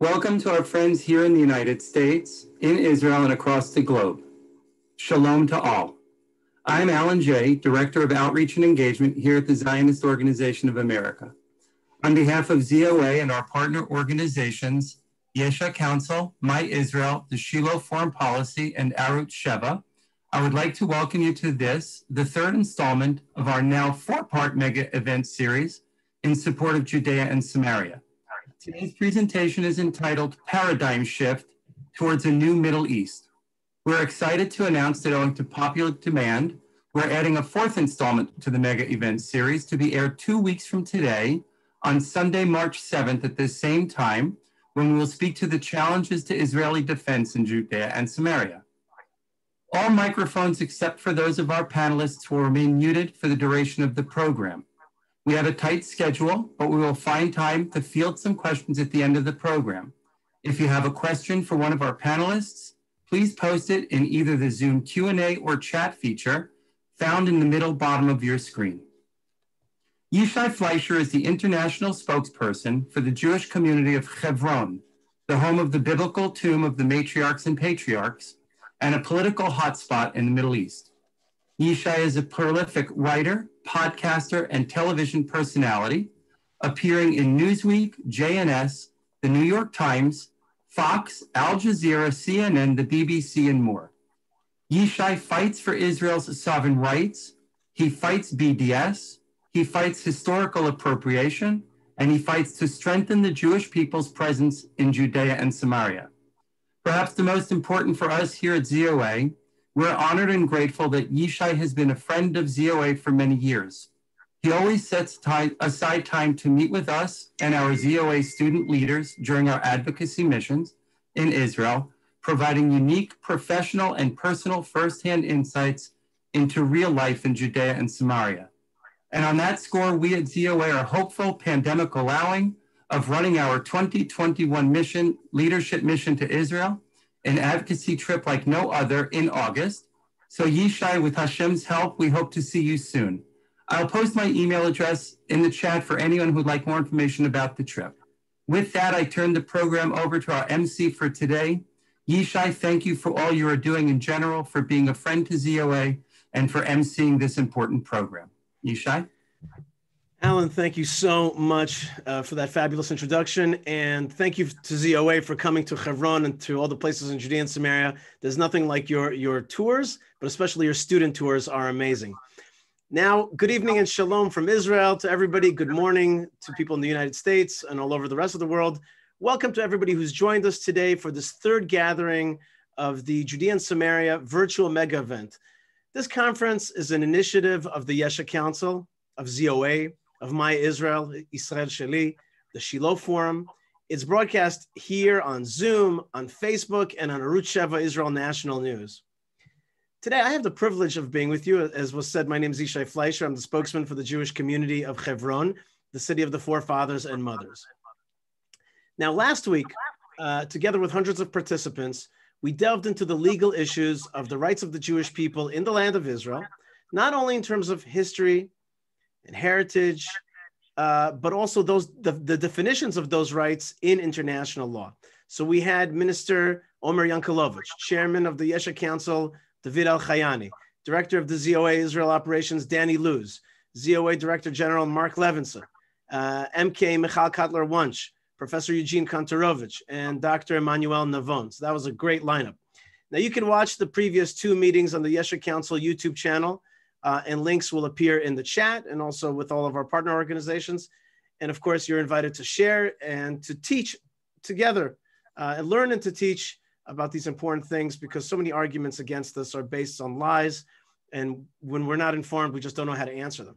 Welcome to our friends here in the United States, in Israel, and across the globe. Shalom to all. I'm Alan Jay, Director of Outreach and Engagement here at the Zionist Organization of America. On behalf of ZOA and our partner organizations, Yesha Council, My Israel, the Shiloh Foreign Policy, and Arutz Sheva, I would like to welcome you to this, the third installment of our now four-part mega event series in support of Judea and Samaria. Today's presentation is entitled Paradigm Shift Towards a New Middle East. We're excited to announce that owing to popular demand, we're adding a fourth installment to the mega event series to be aired two weeks from today on Sunday, March 7th at the same time, when we will speak to the challenges to Israeli defense in Judea and Samaria. All microphones except for those of our panelists will remain muted for the duration of the program. We have a tight schedule, but we will find time to field some questions at the end of the program. If you have a question for one of our panelists, please post it in either the Zoom Q&A or chat feature found in the middle bottom of your screen. Yishai Fleischer is the international spokesperson for the Jewish community of Hebron, the home of the biblical tomb of the matriarchs and patriarchs, and a political hotspot in the Middle East. Yishai is a prolific writer, podcaster, and television personality, appearing in Newsweek, JNS, the New York Times, Fox, Al Jazeera, CNN, the BBC, and more. Yishai fights for Israel's sovereign rights. He fights BDS. He fights historical appropriation. And he fights to strengthen the Jewish people's presence in Judea and Samaria. Perhaps the most important for us here at ZOA, we're honored and grateful that Yishai has been a friend of ZOA for many years. He always sets time, aside time to meet with us and our ZOA student leaders during our advocacy missions in Israel, providing unique professional and personal firsthand insights into real life in Judea and Samaria. And on that score, we at ZOA are hopeful, pandemic allowing, of running our 2021 mission, leadership mission to Israel, an advocacy trip like no other in August. So Yishai, with Hashem's help, we hope to see you soon. I'll post my email address in the chat for anyone who'd like more information about the trip. With that, I turn the program over to our MC for today. Yishai, thank you for all you are doing in general, for being a friend to ZOA, and for emceeing this important program. Yishai? Alan, thank you so much uh, for that fabulous introduction. And thank you to ZOA for coming to Hebron and to all the places in Judea and Samaria. There's nothing like your, your tours, but especially your student tours are amazing. Now, good evening and shalom from Israel to everybody. Good morning to people in the United States and all over the rest of the world. Welcome to everybody who's joined us today for this third gathering of the Judea and Samaria virtual mega event. This conference is an initiative of the Yesha Council, of ZOA, of My Israel, Israel Sheli, the Shiloh Forum. It's broadcast here on Zoom, on Facebook, and on Arutz Sheva Israel National News. Today, I have the privilege of being with you. As was said, my name is Yishai Fleischer. I'm the spokesman for the Jewish community of Hebron, the city of the forefathers and mothers. Now, last week, uh, together with hundreds of participants, we delved into the legal issues of the rights of the Jewish people in the land of Israel, not only in terms of history, and heritage, uh, but also those the, the definitions of those rights in international law. So we had Minister Omer Yankelevich, Chairman of the Yesha Council, David Elhayani, Director of the ZOA Israel Operations, Danny Luz, ZOA Director General Mark Levinson, uh, MK Michal Cotler-Wunsh, Professor Eugene Kontorovich, and Dr. Emmanuel Navon. So that was a great lineup. Now you can watch the previous two meetings on the Yesha Council YouTube channel uh, and links will appear in the chat and also with all of our partner organizations. And of course, you're invited to share and to teach together uh, and learn and to teach about these important things because so many arguments against us are based on lies. And when we're not informed, we just don't know how to answer them.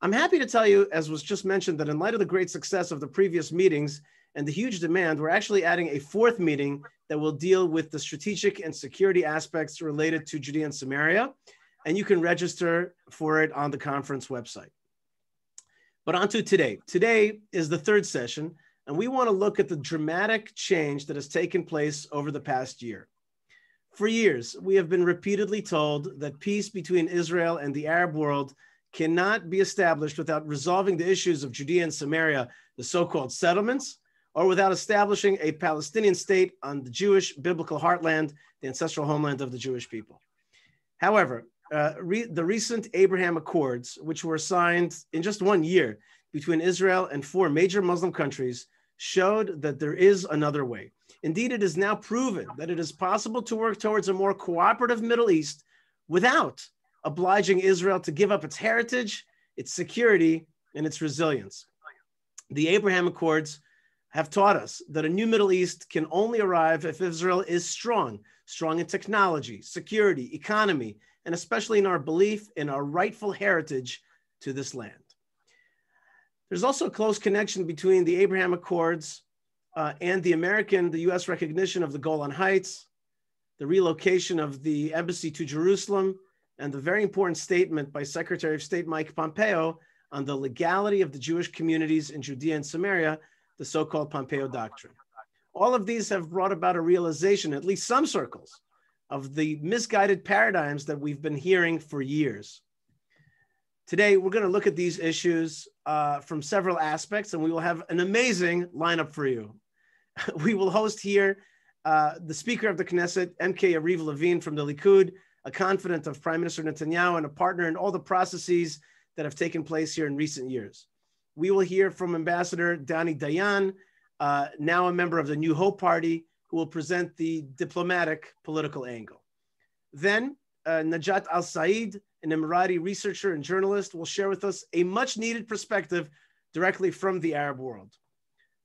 I'm happy to tell you, as was just mentioned, that in light of the great success of the previous meetings and the huge demand, we're actually adding a fourth meeting that will deal with the strategic and security aspects related to Judea and Samaria and you can register for it on the conference website. But on to today. Today is the third session, and we want to look at the dramatic change that has taken place over the past year. For years, we have been repeatedly told that peace between Israel and the Arab world cannot be established without resolving the issues of Judea and Samaria, the so called settlements, or without establishing a Palestinian state on the Jewish biblical heartland, the ancestral homeland of the Jewish people. However, uh, re- the recent Abraham Accords, which were signed in just one year between Israel and four major Muslim countries, showed that there is another way. Indeed, it is now proven that it is possible to work towards a more cooperative Middle East without obliging Israel to give up its heritage, its security, and its resilience. The Abraham Accords have taught us that a new Middle East can only arrive if Israel is strong, strong in technology, security, economy, and especially in our belief in our rightful heritage to this land. There's also a close connection between the Abraham Accords uh, and the American, the US recognition of the Golan Heights, the relocation of the embassy to Jerusalem, and the very important statement by Secretary of State Mike Pompeo on the legality of the Jewish communities in Judea and Samaria, the so called Pompeo Doctrine. All of these have brought about a realization, at least some circles, of the misguided paradigms that we've been hearing for years. Today, we're going to look at these issues uh, from several aspects, and we will have an amazing lineup for you. we will host here uh, the Speaker of the Knesset, MK Yariv Levin from the Likud, a confidant of Prime Minister Netanyahu and a partner in all the processes that have taken place here in recent years. We will hear from Ambassador Dani Dayan, uh, now a member of the New Hope Party, who will present the diplomatic political angle. Then uh, Najat Al Said, an Emirati researcher and journalist, will share with us a much needed perspective directly from the Arab world.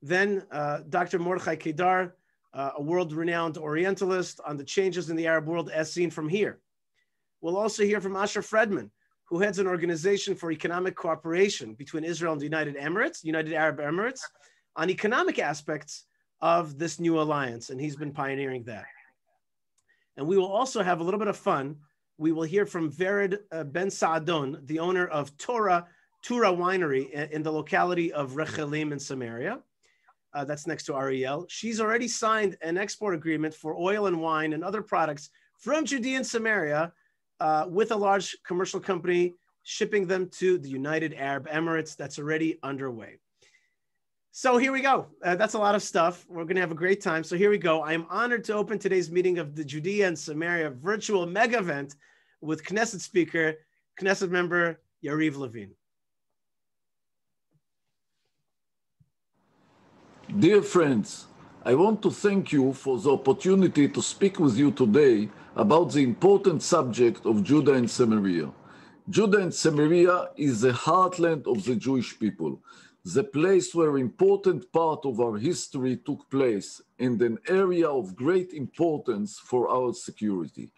Then uh, Dr. Mordechai Kedar, uh, a world renowned Orientalist on the changes in the Arab world as seen from here. We'll also hear from Asher Fredman, who heads an organization for economic cooperation between Israel and the United Emirates, United Arab Emirates, on economic aspects of this new alliance. And he's been pioneering that. And we will also have a little bit of fun. We will hear from Vered uh, Ben Saadon, the owner of Torah, Tura Winery in the locality of Rechelim in Samaria. Uh, that's next to Ariel. She's already signed an export agreement for oil and wine and other products from Judea and Samaria uh, with a large commercial company shipping them to the United Arab Emirates. That's already underway. So here we go. Uh, that's a lot of stuff. We're going to have a great time. So here we go. I am honored to open today's meeting of the Judea and Samaria virtual mega event with Knesset speaker, Knesset member Yariv Levin. Dear friends, I want to thank you for the opportunity to speak with you today about the important subject of Judah and Samaria. Judah and Samaria is the heartland of the Jewish people, the place where important part of our history took place and an area of great importance for our security.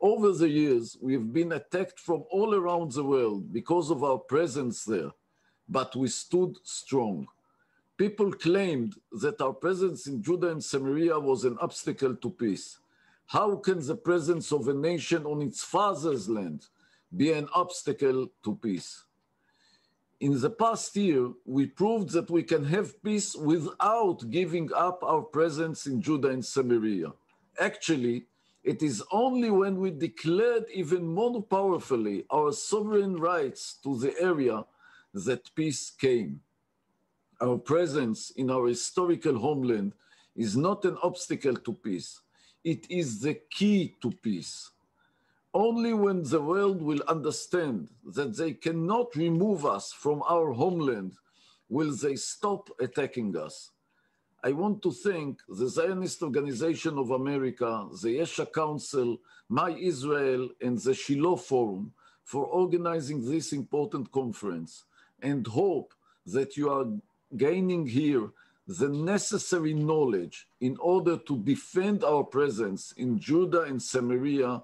Over the years, we have been attacked from all around the world because of our presence there, but we stood strong. People claimed that our presence in Judah and Samaria was an obstacle to peace. How can the presence of a nation on its father's land be an obstacle to peace? In the past year, we proved that we can have peace without giving up our presence in Judah and Samaria. Actually, it is only when we declared even more powerfully our sovereign rights to the area that peace came our presence in our historical homeland is not an obstacle to peace. It is the key to peace. Only when the world will understand that they cannot remove us from our homeland will they stop attacking us. I want to thank the Zionist Organization of America, the Yesha Council, My Israel, and the Shiloh Forum for organizing this important conference and hope that you are gaining here the necessary knowledge in order to defend our presence in Judah and Samaria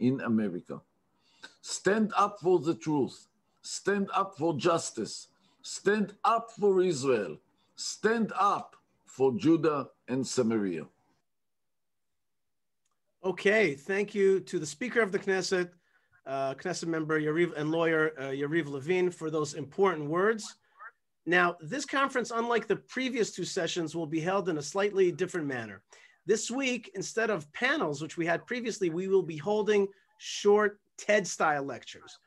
in America. Stand up for the truth. Stand up for justice. Stand up for Israel. Stand up for Judah and Samaria. Okay, thank you to the Speaker of the Knesset, uh, Knesset member Yariv and lawyer uh, Yariv Levin for those important words. Now, this conference, unlike the previous two sessions, will be held in a slightly different manner. This week, instead of panels, which we had previously, we will be holding short TED style lectures.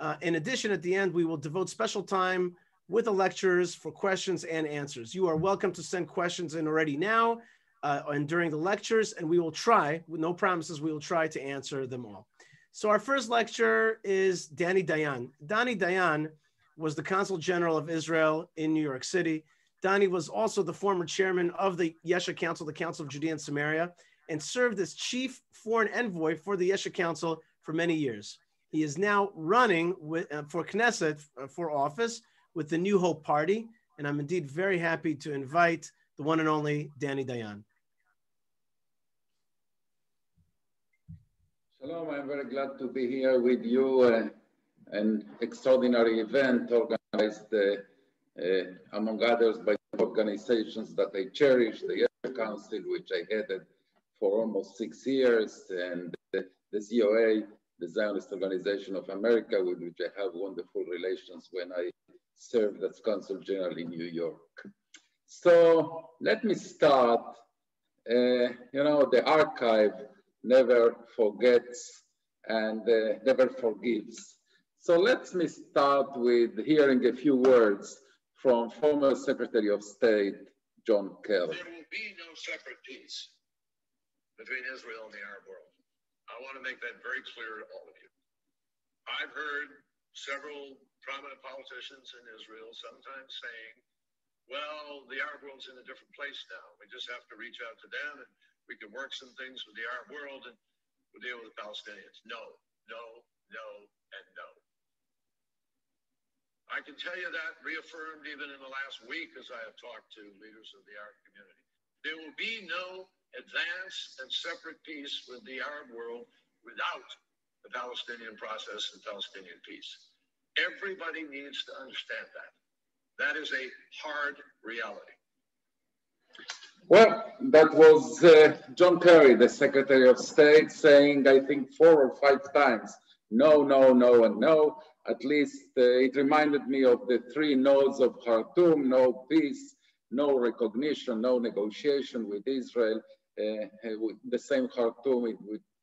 Uh, in addition, at the end, we will devote special time with the lecturers for questions and answers. You are welcome to send questions in already now uh, and during the lectures, and we will try, with no promises, we will try to answer them all. So our first lecture is Dani Dayan. Dani Dayan was the Consul General of Israel in New York City. Dani was also the former chairman of the Yesha Council, the Council of Judea and Samaria, and served as chief foreign envoy for the Yesha Council for many years. He is now running with, uh, for Knesset uh, for office with the New Hope Party, and I'm indeed very happy to invite the one and only Dani Dayan. Shalom, I'm very glad to be here with you. Uh, an extraordinary event organized, uh, among others, by organizations that I cherish, the Air Council, which I headed for almost six years, and the, the ZOA, the Zionist Organization of America, with which I have wonderful relations when I served as Consul General in New York. So let me start. Uh, you know, the archive never forgets and uh, never forgives. So let me start with hearing a few words from former Secretary of State John Kerry. There will be no separate peace between Israel and the Arab world. I want to make that very clear to all of you. I've heard several prominent politicians in Israel sometimes saying, well, the Arab world's in a different place now. We just have to reach out to them and we can work some things with the Arab world and we'll deal with the Palestinians. No, no, no, and no. I can tell you that reaffirmed even in the last week as I have talked to leaders of the Arab community. There will be no advance and separate peace with the Arab world without the Palestinian process and Palestinian peace. Everybody needs to understand that. That is a hard reality. Well, that was uh, John Kerry, the Secretary of State, saying, I think, four or five times, no, no, no, and no. At least uh, it reminded me of the three no's of Khartoum no peace, no recognition, no negotiation with Israel, uh, with the same Khartoum in,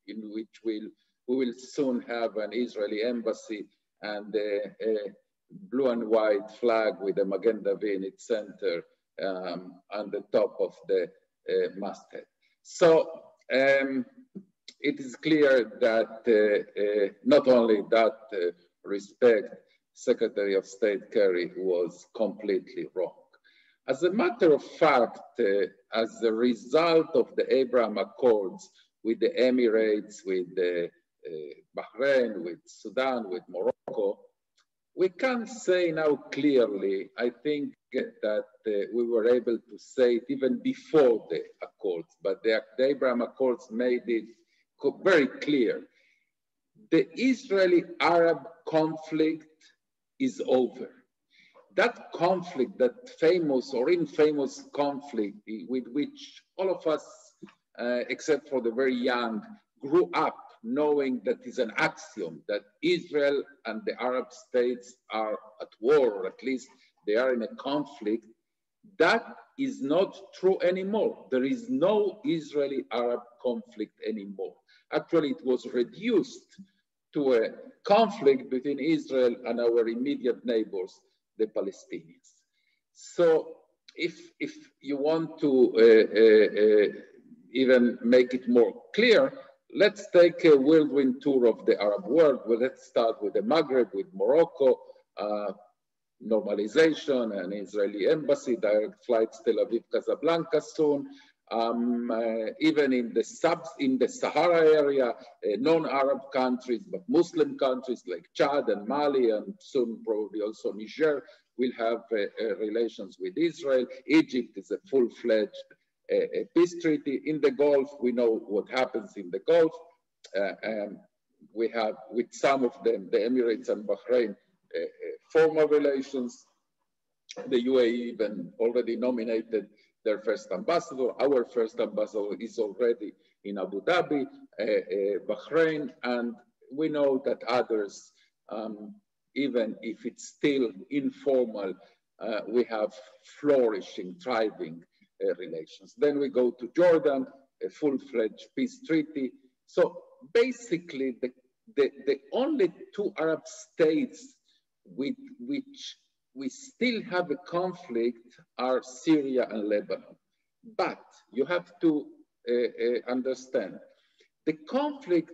in which we'll, we will soon have an Israeli embassy and a, blue and white flag with a Magen David in its center um, on the top of the uh, masthead. So um, it is clear that uh, uh, not only that uh, respect, Secretary of State Kerry was completely wrong. As a matter of fact, uh, as a result of the Abraham Accords with the Emirates, with the, uh, Bahrain, with Sudan, with Morocco, we can say now clearly, I think that uh, we were able to say it even before the Accords, but the, the Abraham Accords made it very clear. The Israeli-Arab conflict is over that conflict, that famous or infamous conflict with which all of us, uh, except for the very young, grew up knowing that is an axiom that Israel and the Arab states are at war, or at least they are in a conflict, that is not true anymore. There is no Israeli Arab conflict anymore. Actually, it was reduced to a conflict between Israel and our immediate neighbors the Palestinians. So if, if you want to uh, uh, uh, even make it more clear, let's take a whirlwind tour of the Arab world. Well, let's start with the Maghreb, with Morocco, uh, normalization, an Israeli embassy, direct flights Tel Aviv, Casablanca soon, um, uh, even in the sub in the Sahara area, uh, non-Arab countries but Muslim countries like Chad and Mali and soon probably also Niger will have uh, uh relations with Israel. Egypt is a full-fledged uh, peace treaty in the Gulf. We know what happens in the Gulf. Uh, and we have with some of them, the Emirates and Bahrain, formal relations. The UAE even already nominated their first ambassador. Our first ambassador is already in Abu Dhabi, uh, uh, Bahrain, and we know that others, um, even if it's still informal, uh, we have flourishing, thriving uh, relations. Then we go to Jordan, a full-fledged peace treaty. So basically, the, the, the only two Arab states with which we still have a conflict are Syria and Lebanon. But you have to uh, uh, understand the conflict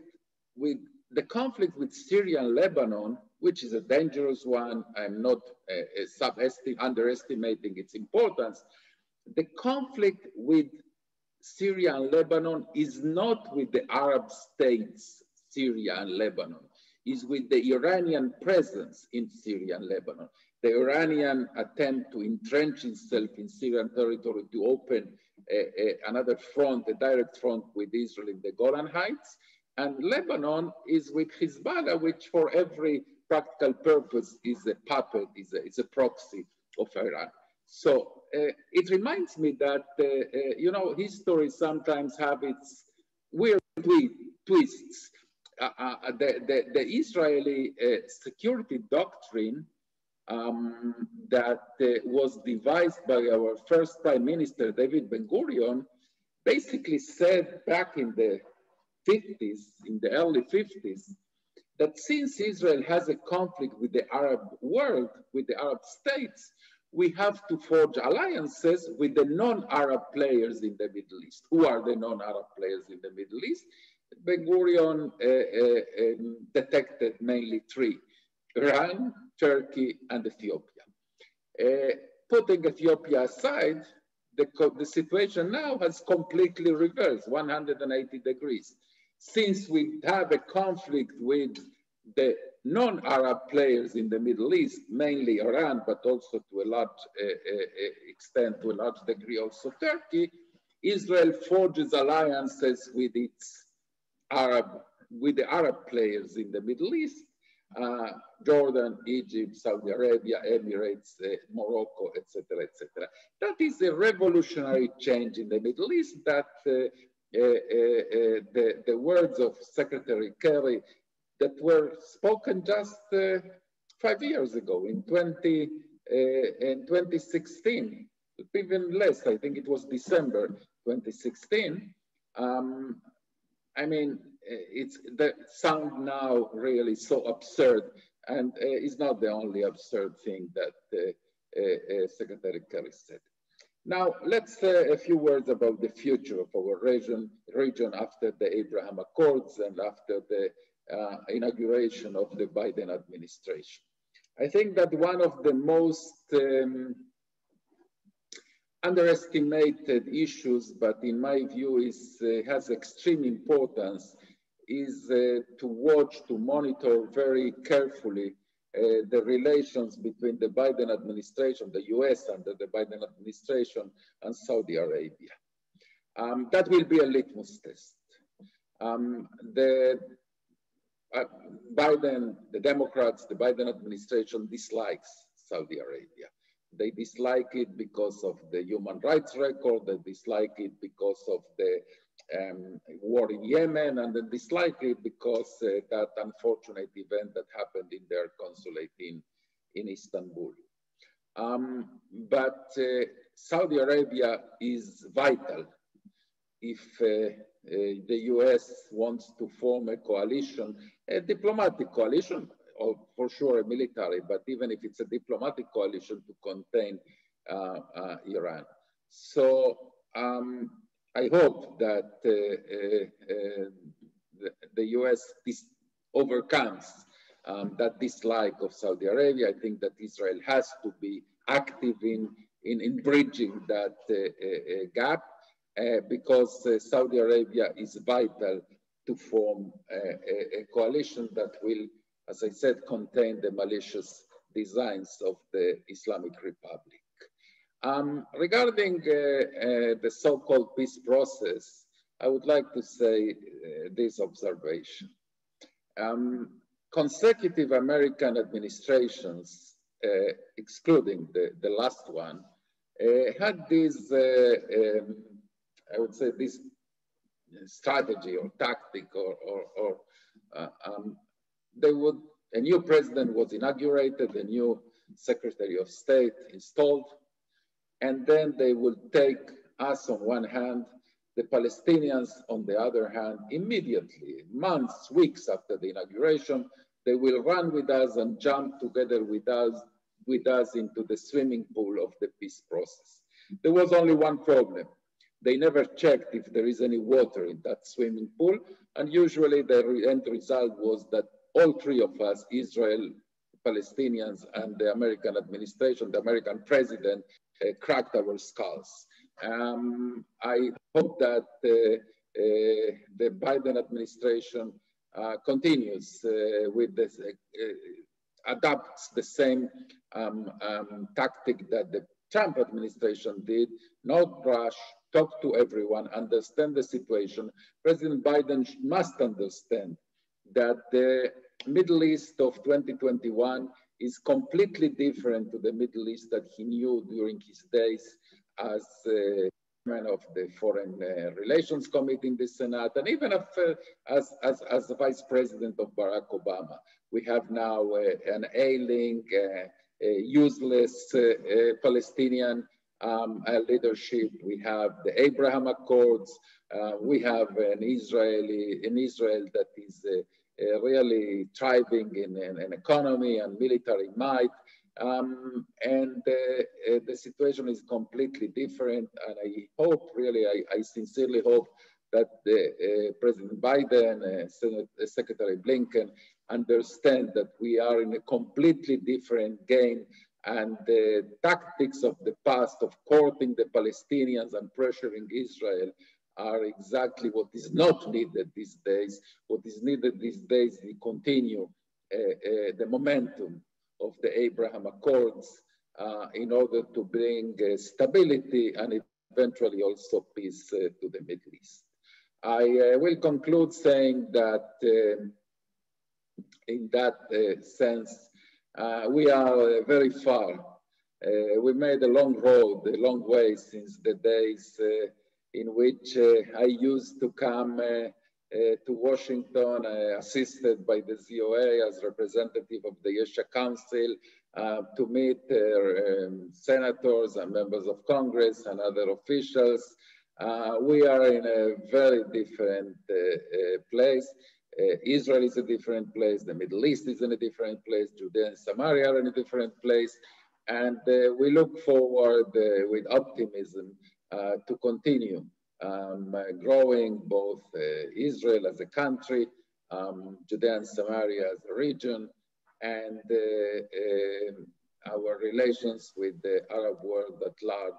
with the conflict with Syria and Lebanon, which is a dangerous one, I'm not uh, underestimating its importance. The conflict with Syria and Lebanon is not with the Arab states, Syria and Lebanon, is with the Iranian presence in Syria and Lebanon. The Iranian attempt to entrench itself in Syrian territory to open a, a, another front, a direct front with Israel in the Golan Heights. And Lebanon is with Hezbollah, which for every practical purpose is a puppet, is a, is a proxy of Iran. So uh, it reminds me that, uh, uh, you know, history sometimes have its weird twists. Uh, uh, the, the, the, Israeli uh, security doctrine um, that was devised by our first prime minister, David Ben-Gurion, basically said back in the 50s, in the early 50s, that since Israel has a conflict with the Arab world, with the Arab states, we have to forge alliances with the non-Arab players in the Middle East. Who are the non-Arab players in the Middle East? Ben Gurion uh, uh, um, detected mainly three, Iran, Turkey, and Ethiopia. Uh, putting Ethiopia aside, the, the situation now has completely reversed 180 degrees. Since we have a conflict with the non-Arab players in the Middle East, mainly Iran, but also to a large uh, uh, extent, to a large degree also Turkey, Israel forges alliances with its Arab, with the Arab players in the Middle East, uh, Jordan, Egypt, Saudi Arabia, Emirates, uh, Morocco, etc., etc. That is a revolutionary change in the Middle East that uh, uh, uh the, the words of Secretary Kerry that were spoken just uh, five years ago in 20 uh, in 2016, even less. I think it was December 2016. Um, I mean, it's the sound now really so absurd, and uh, it's not the only absurd thing that uh Secretary Kerry said. Now, let's say a few words about the future of our region, region after the Abraham Accords and after the uh, inauguration of the Biden administration. I think that one of the most um, underestimated issues, but in my view is, uh, has extreme importance, is uh, to watch, to monitor very carefully uh, the relations between the Biden administration, the US under the Biden administration and Saudi Arabia. Um, that will be a litmus test. Um, the uh, Biden, the Democrats, the Biden administration dislikes Saudi Arabia. They dislike it because of the human rights record, they dislike it because of the um, war in Yemen, and dislike it because uh, that unfortunate event that happened in their consulate in, in Istanbul. Um, but uh, Saudi Arabia is vital if uh, uh, the US wants to form a coalition, a diplomatic coalition, or for sure a military, but even if it's a diplomatic coalition to contain uh, uh, Iran. So um, I hope that uh, uh, uh, the, the, US overcomes um, that dislike of Saudi Arabia. I think that Israel has to be active in, in, in bridging that gap. Uh, because uh, Saudi Arabia is vital to form a, a, coalition that will, as I said, contain the malicious designs of the Islamic Republic. Um, regarding uh, the so-called peace process, I would like to say this observation. Um, consecutive American administrations, uh, excluding the, the last one, uh, had this uh, um, I would say this strategy or tactic or, or, or uh, um, they would, a new president was inaugurated, a new secretary of state installed, and then they will take us on one hand, the Palestinians on the other hand, immediately, months, weeks after the inauguration, they will run with us and jump together with us with us into the swimming pool of the peace process. There was only one problem. They never checked if there is any water in that swimming pool. And usually the end result was that all three of us, Israel, Palestinians, and the American administration, the American president, cracked our skulls. Um, I hope that uh, uh, the Biden administration uh, continues uh, with this, uh, adopts the same um, um, tactic that the Trump administration did, not rush, talk to everyone, understand the situation. President Biden must understand that the Middle East of 2021 is completely different to the Middle East that he knew during his days as uh, chairman of the Foreign uh, Relations Committee in the Senate, and even of, uh, as, as, as the vice president of Barack Obama. We have now uh, an ailing, uh, useless uh, uh, Palestinian um, leadership. We have the Abraham Accords. we have an Israeli, in Israel that is uh, really thriving in, in, economy and military might. Um, and uh, uh, the situation is completely different. And I hope, really, I, I sincerely hope that the, President Biden, Senate, Secretary Blinken understand that we are in a completely different game and the tactics of the past of courting the Palestinians and pressuring Israel are exactly what is not needed these days. What is needed these days is to continue uh, uh, the momentum of the Abraham Accords uh, in order to bring uh, stability and eventually also peace uh, to the Middle East. I uh, will conclude saying that in that sense, we are very far. we made a long road, a long way since the days in which uh, I used to come uh, uh, to Washington, assisted by the ZOA as representative of the Yesha Council, to meet um, senators and members of Congress and other officials. we are in a very different place. Uh, Israel is a different place, the Middle East is in a different place, Judea and Samaria are in a different place. And uh, we look forward uh, with optimism to continue um, uh, growing both uh, Israel as a country, um, Judea and Samaria as a region, and our relations with the Arab world at large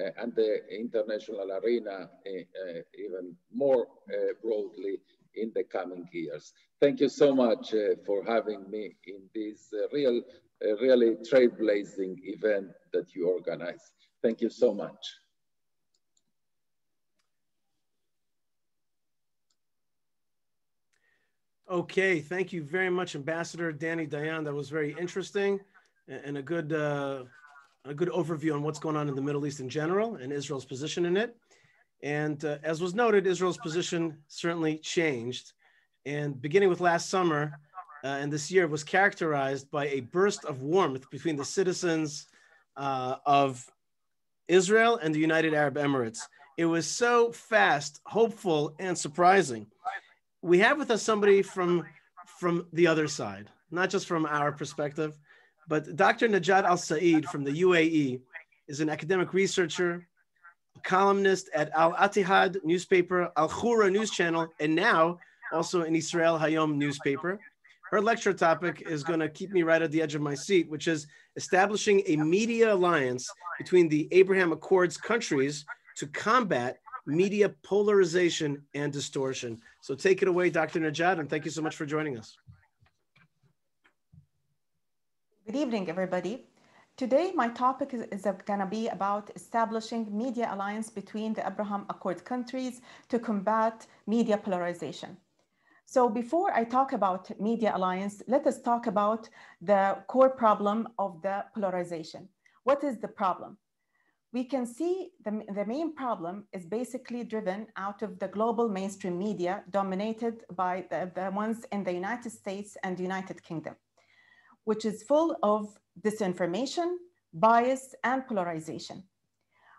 uh, and the international arena uh, even more uh, broadly in the coming years. Thank you so much for having me in this real, really trailblazing event that you organize. Thank you so much. Okay, thank you very much, Ambassador Dani Dayan. That was very interesting and a good uh, a good overview on what's going on in the Middle East in general and Israel's position in it. And uh, as was noted, Israel's position certainly changed. And beginning with last summer uh, and this year was characterized by a burst of warmth between the citizens uh, of Israel and the United Arab Emirates. It was so fast, hopeful, and surprising we have with us somebody from from the other side, not just from our perspective, but Dr. Najat Al Said from the UAE is an academic researcher, columnist at Al Ittihad newspaper, Al Hurra news channel, and now also in Israel Hayom newspaper. Her lecture topic is going to keep me right at the edge of my seat, which is establishing a media alliance between the Abraham Accords countries to combat media polarization and distortion. So take it away, Dr. Najat, and thank you so much for joining us. Good evening, everybody. Today, my topic is, is going to be about establishing media alliance between the Abraham Accord countries to combat media polarization. So before I talk about media alliance, let us talk about the core problem of the polarization. What is the problem? We can see the, the main problem is basically driven out of the global mainstream media dominated by the, the ones in the United States and United Kingdom, which is full of disinformation, bias, and polarization.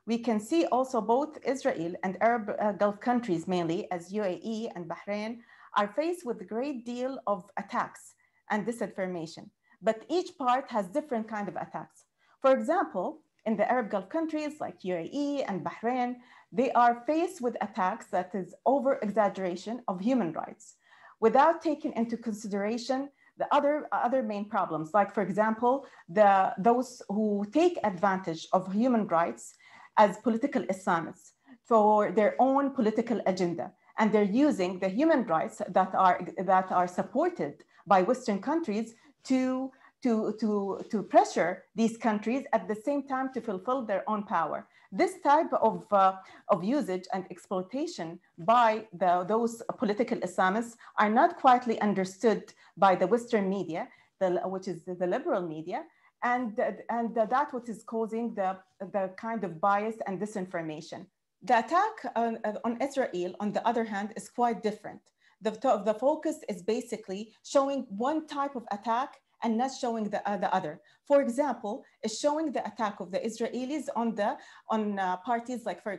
We can see also both Israel and Arab uh, Gulf countries, mainly as UAE and Bahrain, are faced with a great deal of attacks and disinformation but each part has different kind of attacks. For example, in the Arab Gulf countries like UAE and Bahrain, they are faced with attacks that is over exaggeration of human rights without taking into consideration the other, other main problems, like for example, the, those who take advantage of human rights as political Islamists for their own political agenda. And they're using the human rights that are, that are supported by Western countries to, to, to, to pressure these countries at the same time to fulfill their own power. This type of, uh, of usage and exploitation by the, those political Islamists are not quietly understood by the Western media, the, which is the liberal media, and, and that what is causing the, the kind of bias and disinformation. The attack on, on Israel, on the other hand, is quite different. The, the focus is basically showing one type of attack and not showing the, uh, the other. For example, showing the attack of the Israelis on the on uh, parties like for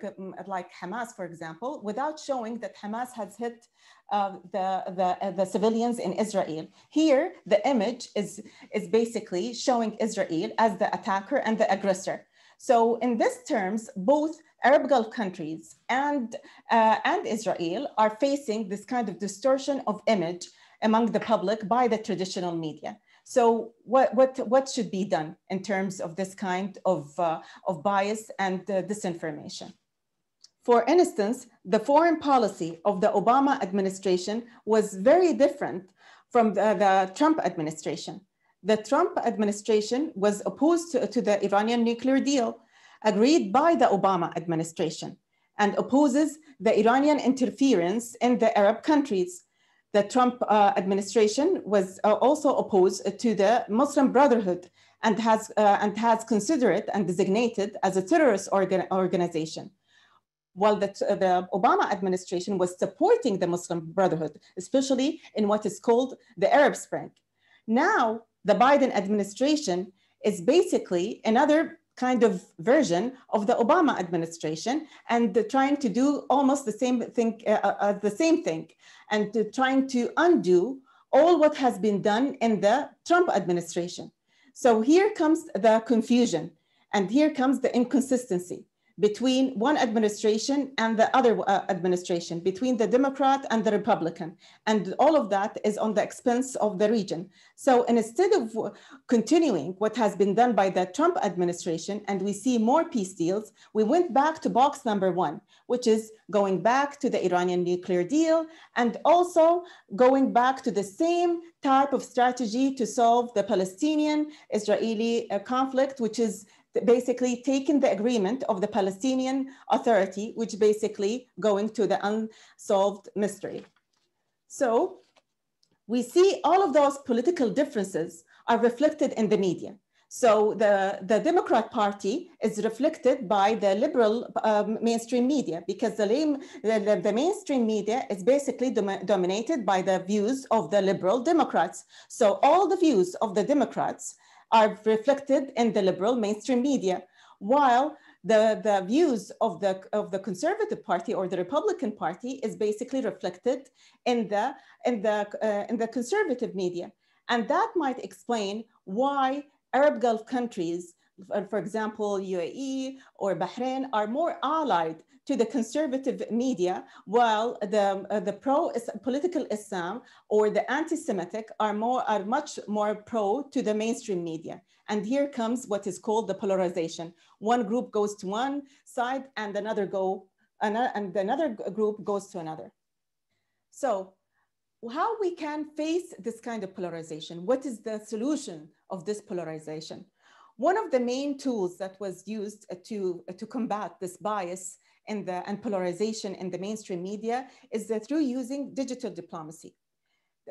like Hamas, for example, without showing that Hamas has hit uh, the the, uh, the civilians in Israel. Here, the image is is basically showing Israel as the attacker and the aggressor. So in this terms, both Arab Gulf countries and, uh, and Israel are facing this kind of distortion of image among the public by the traditional media. So what, what, what should be done in terms of this kind of, uh, of bias and uh, disinformation? For instance, the foreign policy of the Obama administration was very different from the, the Trump administration. The Trump administration was opposed to, to the Iranian nuclear deal agreed by the Obama administration and opposes the Iranian interference in the Arab countries. The Trump uh, administration was uh, also opposed to the Muslim Brotherhood and has, uh, and has considered it and designated as a terrorist organ organization. While the, the Obama administration was supporting the Muslim Brotherhood, especially in what is called the Arab Spring. Now, the Biden administration is basically another kind of version of the Obama administration and trying to do almost the same thing, uh, uh, uh, the same thing, and to trying to undo all what has been done in the Trump administration. So here comes the confusion, and here comes the inconsistency between one administration and the other uh, administration, between the Democrat and the Republican. And all of that is on the expense of the region. So instead of continuing what has been done by the Trump administration, and we see more peace deals, we went back to box number one, which is going back to the Iranian nuclear deal and also going back to the same type of strategy to solve the Palestinian Israeli uh, conflict, which is basically taking the agreement of the Palestinian Authority, which basically going to the unsolved mystery. So we see all of those political differences are reflected in the media. So the, the Democrat Party is reflected by the liberal um, mainstream media because the, the, the, mainstream media is basically dom dominated by the views of the liberal Democrats. So all the views of the Democrats are reflected in the liberal mainstream media, while the, the views of the, of the Conservative Party or the Republican Party is basically reflected in the, in, the, uh, in the conservative media. And that might explain why Arab Gulf countries, for example, UAE or Bahrain, are more allied to the conservative media, while the, uh, the pro political Islam or the anti-Semitic are more are much more pro to the mainstream media. And here comes what is called the polarization. One group goes to one side and another go and another group goes to another. So how we can face this kind of polarization? What is the solution of this polarization? One of the main tools that was used to, to combat this bias and, the, and polarization in the mainstream media is that through using digital diplomacy.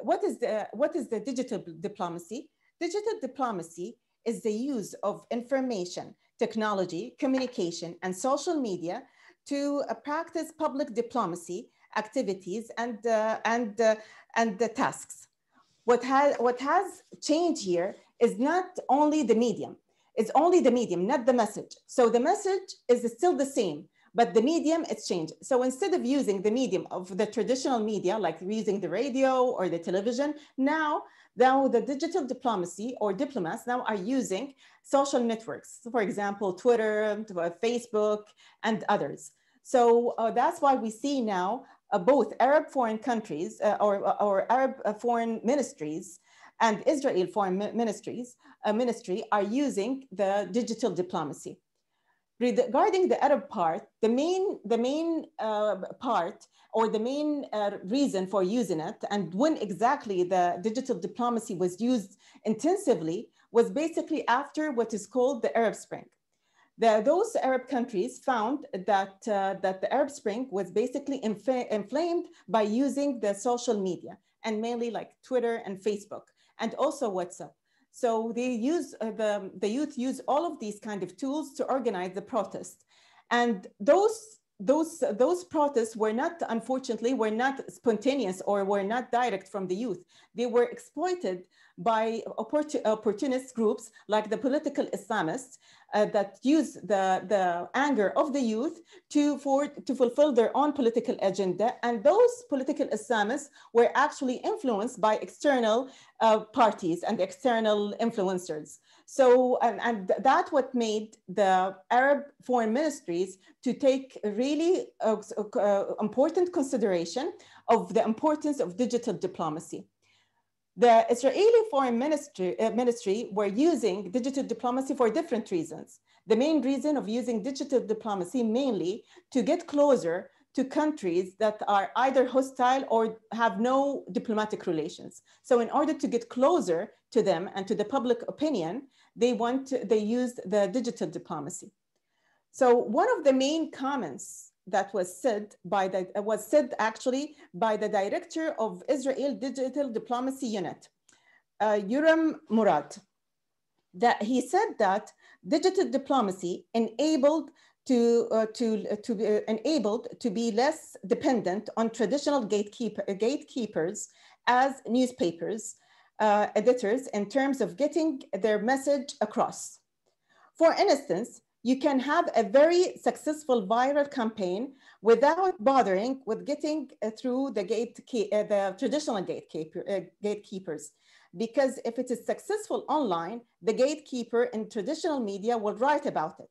What is, the, what is the digital diplomacy? Digital diplomacy is the use of information, technology, communication, and social media to uh, practice public diplomacy activities and, uh, and, uh, and the tasks. What has, what has changed here is not only the medium, it's only the medium, not the message. So the message is still the same, but the medium it's changed. So instead of using the medium of the traditional media, like using the radio or the television, now, now the digital diplomacy or diplomats now are using social networks. For example, Twitter, Facebook, and others. So uh, that's why we see now uh, both Arab foreign countries uh, or, or Arab uh, foreign ministries and Israel foreign ministries uh, ministry are using the digital diplomacy. Regarding the Arab part, the main, the main uh, part or the main uh, reason for using it and when exactly the digital diplomacy was used intensively was basically after what is called the Arab Spring. The, those Arab countries found that, uh, that the Arab Spring was basically inflamed by using the social media and mainly like Twitter and Facebook and also WhatsApp. So they use uh, the, the youth use all of these kind of tools to organize the protest. And those those those protests were not unfortunately were not spontaneous or were not direct from the youth they were exploited by opportunist groups like the political islamists uh, that use the, the anger of the youth to, for, to fulfill their own political agenda. And those political Islamists were actually influenced by external uh, parties and external influencers. So, and, and that's what made the Arab foreign ministries to take really uh, uh, important consideration of the importance of digital diplomacy. The Israeli Foreign Ministry, uh, Ministry were using digital diplomacy for different reasons. The main reason of using digital diplomacy mainly to get closer to countries that are either hostile or have no diplomatic relations. So in order to get closer to them and to the public opinion, they want to, they used the digital diplomacy. So one of the main comments that was said by the was said actually by the director of Israel Digital Diplomacy Unit, uh, Yoram Murad. That he said that digital diplomacy enabled to uh, to uh, to be uh, enabled to be less dependent on traditional gatekeeper gatekeepers as newspapers uh, editors in terms of getting their message across. For instance, you can have a very successful viral campaign without bothering with getting uh, through the, gate uh, the traditional gatekeeper, uh, gatekeepers. Because if it is successful online, the gatekeeper in traditional media will write about it.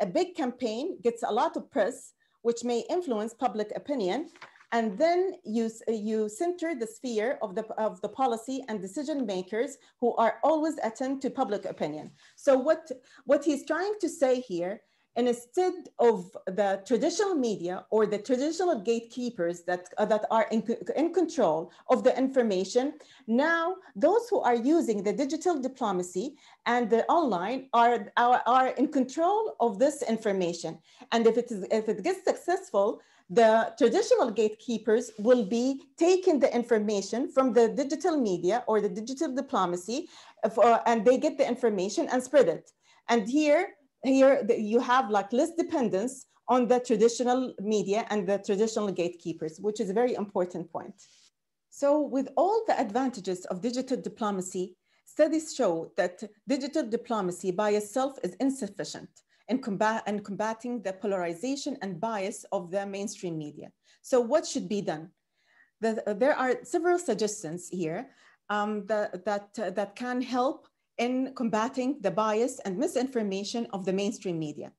A big campaign gets a lot of press, which may influence public opinion, and then you, you center the sphere of the, of the policy and decision makers who are always attend to public opinion. So what, what he's trying to say here, instead of the traditional media or the traditional gatekeepers that, uh, that are in, in control of the information, now those who are using the digital diplomacy and the online are, are, are in control of this information. And if it, is, if it gets successful, the traditional gatekeepers will be taking the information from the digital media or the digital diplomacy uh, and they get the information and spread it. And here, here you have like less dependence on the traditional media and the traditional gatekeepers, which is a very important point. So with all the advantages of digital diplomacy, studies show that digital diplomacy by itself is insufficient and, combat, and combating the polarization and bias of the mainstream media. So what should be done? The, there are several suggestions here um, that, that, uh, that can help in combating the bias and misinformation of the mainstream media.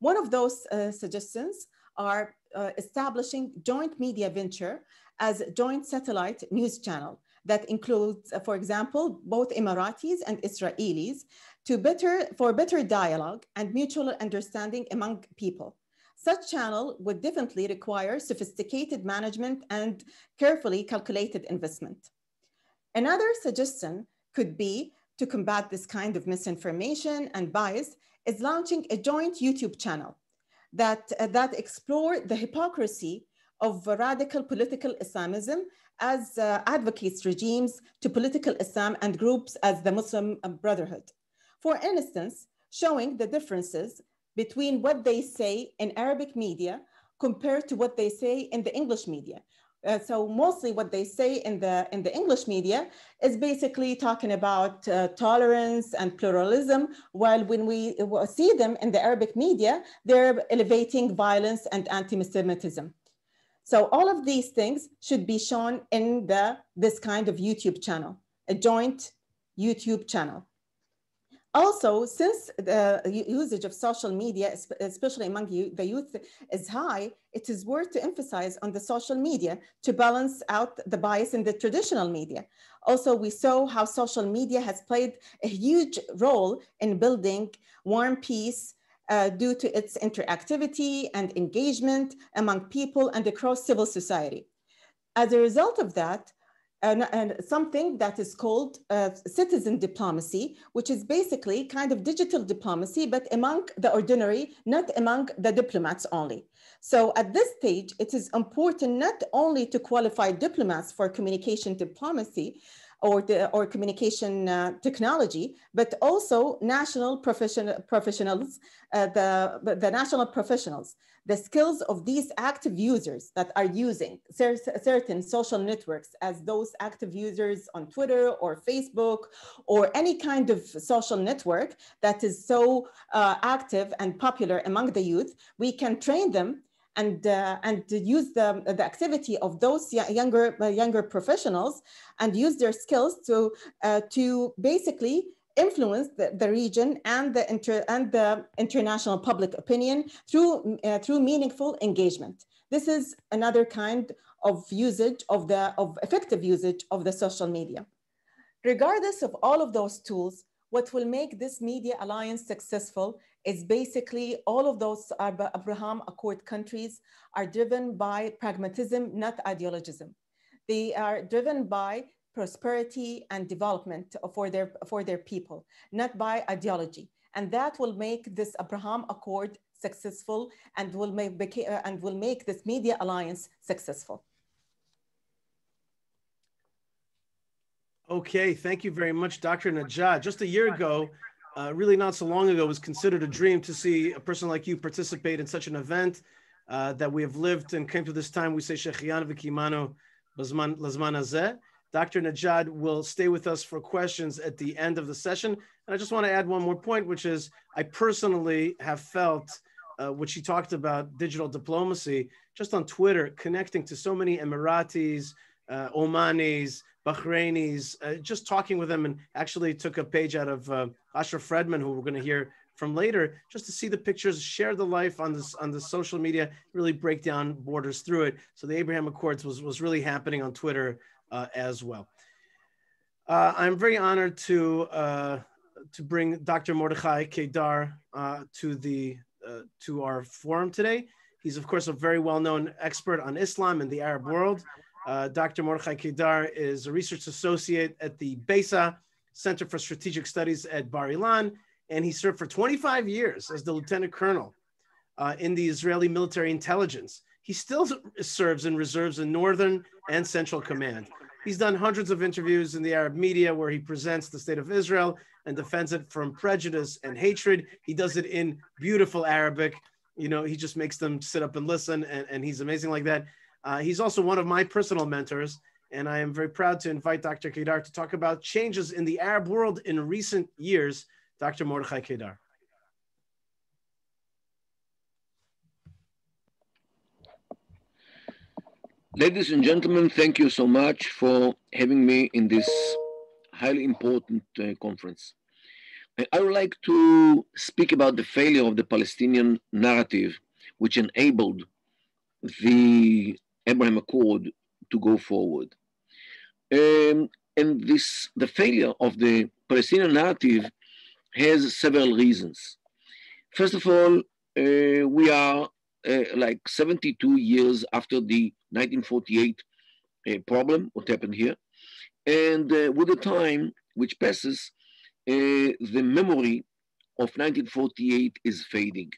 One of those uh, suggestions are uh, establishing joint media venture as joint satellite news channel that includes, uh, for example, both Emiratis and Israelis to better, for better dialogue and mutual understanding among people. Such channel would definitely require sophisticated management and carefully calculated investment. Another suggestion could be to combat this kind of misinformation and bias is launching a joint YouTube channel that, uh, that explore the hypocrisy of radical political Islamism as uh, advocates regimes to political Islam and groups as the Muslim Brotherhood. For instance, showing the differences between what they say in Arabic media compared to what they say in the English media. uh, so mostly what they say in the in the English media is basically talking about uh, tolerance and pluralism, while when we see them in the Arabic media, they're elevating violence and anti-Semitism. So all of these things should be shown in the this kind of YouTube channel, a joint YouTube channel. Also, since the usage of social media, especially among the youth, is high, it is worth to emphasize on the social media to balance out the bias in the traditional media. Also, we saw how social media has played a huge role in building warm peace uh, due to its interactivity and engagement among people and across civil society. As a result of that, and, and something that is called uh, citizen diplomacy, which is basically kind of digital diplomacy, but among the ordinary, not among the diplomats only. So at this stage, it is important not only to qualify diplomats for communication diplomacy, or, the, or communication uh, technology, but also national profession, professionals, uh, the, the national professionals, the skills of these active users that are using cer certain social networks as those active users on Twitter or Facebook or any kind of social network that is so uh, active and popular among the youth, we can train them and uh, and use the, the activity of those younger uh, younger professionals and use their skills to uh, to basically influence the, the region and the inter and the international public opinion through uh, through meaningful engagement. This is another kind of usage of the of effective usage of the social media. Regardless of all of those tools what will make this media alliance successful is basically all of those Abraham Accord countries are driven by pragmatism, not ideologism. They are driven by prosperity and development for their, for their people, not by ideology. And that will make this Abraham Accord successful and will make, uh, and will make this media alliance successful. Okay, thank you very much, Dr. Najat. Just a year ago, uh, really not so long ago, was considered a dream to see a person like you participate in such an event uh, that we have lived and came to this time. We say Shechian v'kimano lazman azeh. Dr. Najat will stay with us for questions at the end of the session. And I just want to add one more point, which is I personally have felt uh, what she talked about digital diplomacy just on Twitter, connecting to so many Emiratis, uh, Omanis, Bahrainis, uh, just talking with them and actually took a page out of Asher Fredman, who we're going to hear from later, just to see the pictures, share the life on this on the social media, really break down borders through it. So the Abraham Accords was was really happening on Twitter uh, as well. Uh, I'm very honored to uh, to bring Dr. Mordechai Kedar uh, to the uh, to our forum today. He's of course a very well-known expert on Islam and the Arab world. Uh, Dr. Mordechai Kedar is a research associate at the BESA Center for Strategic Studies at Bar Ilan, and he served for 25 years as the lieutenant colonel uh, in the Israeli military intelligence. He still serves in reserves in Northern and Central Command. He's done hundreds of interviews in the Arab media where he presents the state of Israel and defends it from prejudice and hatred. He does it in beautiful Arabic. You know, he just makes them sit up and listen, and, and he's amazing like that. Uh, he's also one of my personal mentors, and I am very proud to invite Dr. Kedar to talk about changes in the Arab world in recent years. Dr. Mordechai Kedar. Ladies and gentlemen, thank you so much for having me in this highly important uh, conference. I would like to speak about the failure of the Palestinian narrative, which enabled the Abraham Accord to go forward. Um, and this, the failure of the Palestinian narrative has several reasons. First of all, uh, we are uh, like 72 years after the 1948 uh, problem, what happened here. And uh, with the time which passes, uh, the memory of 1948 is fading.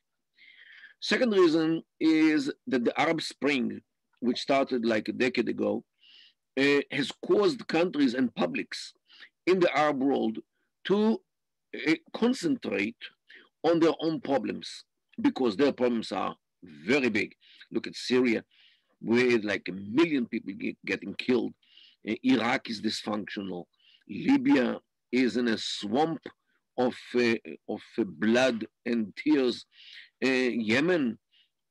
Second reason is that the Arab Spring which started like a decade ago, uh, has caused countries and publics in the Arab world to uh, concentrate on their own problems because their problems are very big. Look at Syria, with like a million people get, getting killed. Uh, Iraq is dysfunctional. Libya is in a swamp of, uh, of uh, blood and tears. Uh, Yemen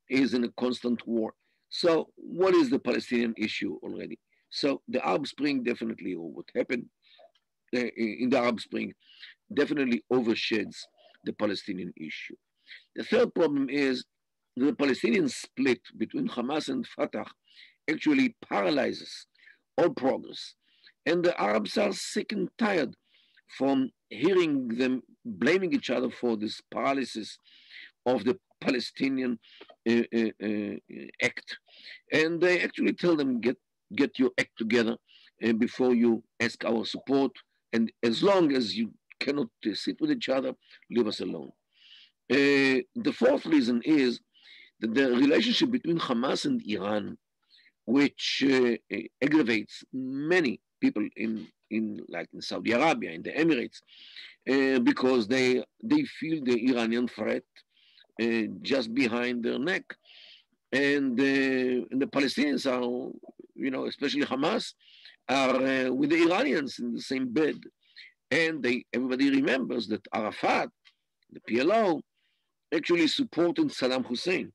is in a constant war. So, what is the Palestinian issue already? So, the Arab Spring definitely, or what happened uh, in the Arab Spring, definitely overshades the Palestinian issue. The third problem is the Palestinian split between Hamas and Fatah actually paralyzes all progress. And the Arabs are sick and tired from hearing them blaming each other for this paralysis of the Palestinian uh, uh, uh, act. And they actually tell them, get, get your act together uh, before you ask our support. And as long as you cannot uh, sit with each other, leave us alone. Uh, the fourth reason is that the relationship between Hamas and Iran, which aggravates many people in, in like in Saudi Arabia, in the Emirates, because they they feel the Iranian threat just behind their neck, and, and, the Palestinians are, you know, especially Hamas, are with the Iranians in the same bed, and they everybody remembers that Arafat, the PLO, actually supported Saddam Hussein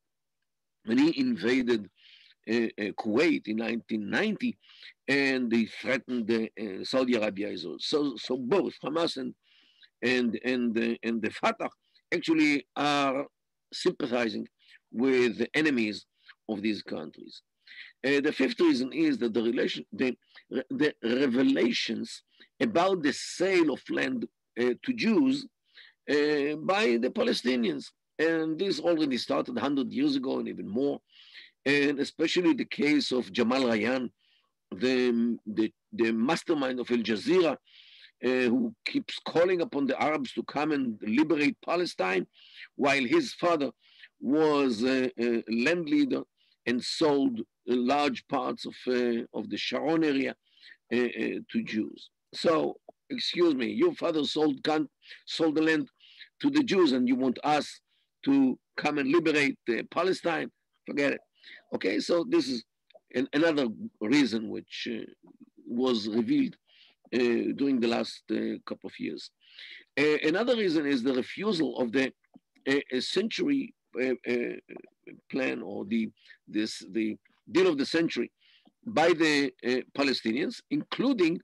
when he invaded uh, uh, Kuwait in 1990 and they threatened uh, Saudi Arabia as well. So, so both Hamas and, and, and, and the Fatah actually are sympathizing with the enemies of these countries. Uh, the fifth reason is that the relation, the, the revelations about the sale of land uh, to Jews uh, by the Palestinians and this already started 100 years ago and even more. And especially the case of Jamal Rayan, the, the, the mastermind of Al Jazeera, uh, who keeps calling upon the Arabs to come and liberate Palestine, while his father was a, a land leader and sold large parts of, uh, of the Sharon area uh, uh, to Jews. So, excuse me, your father sold, sold the land to the Jews and you want us to come and liberate Palestine, forget it. Okay, so this is an, another reason which uh, was revealed uh, during the last uh, couple of years. Another reason is the refusal of the century plan or the this the deal of the century by the Palestinians, including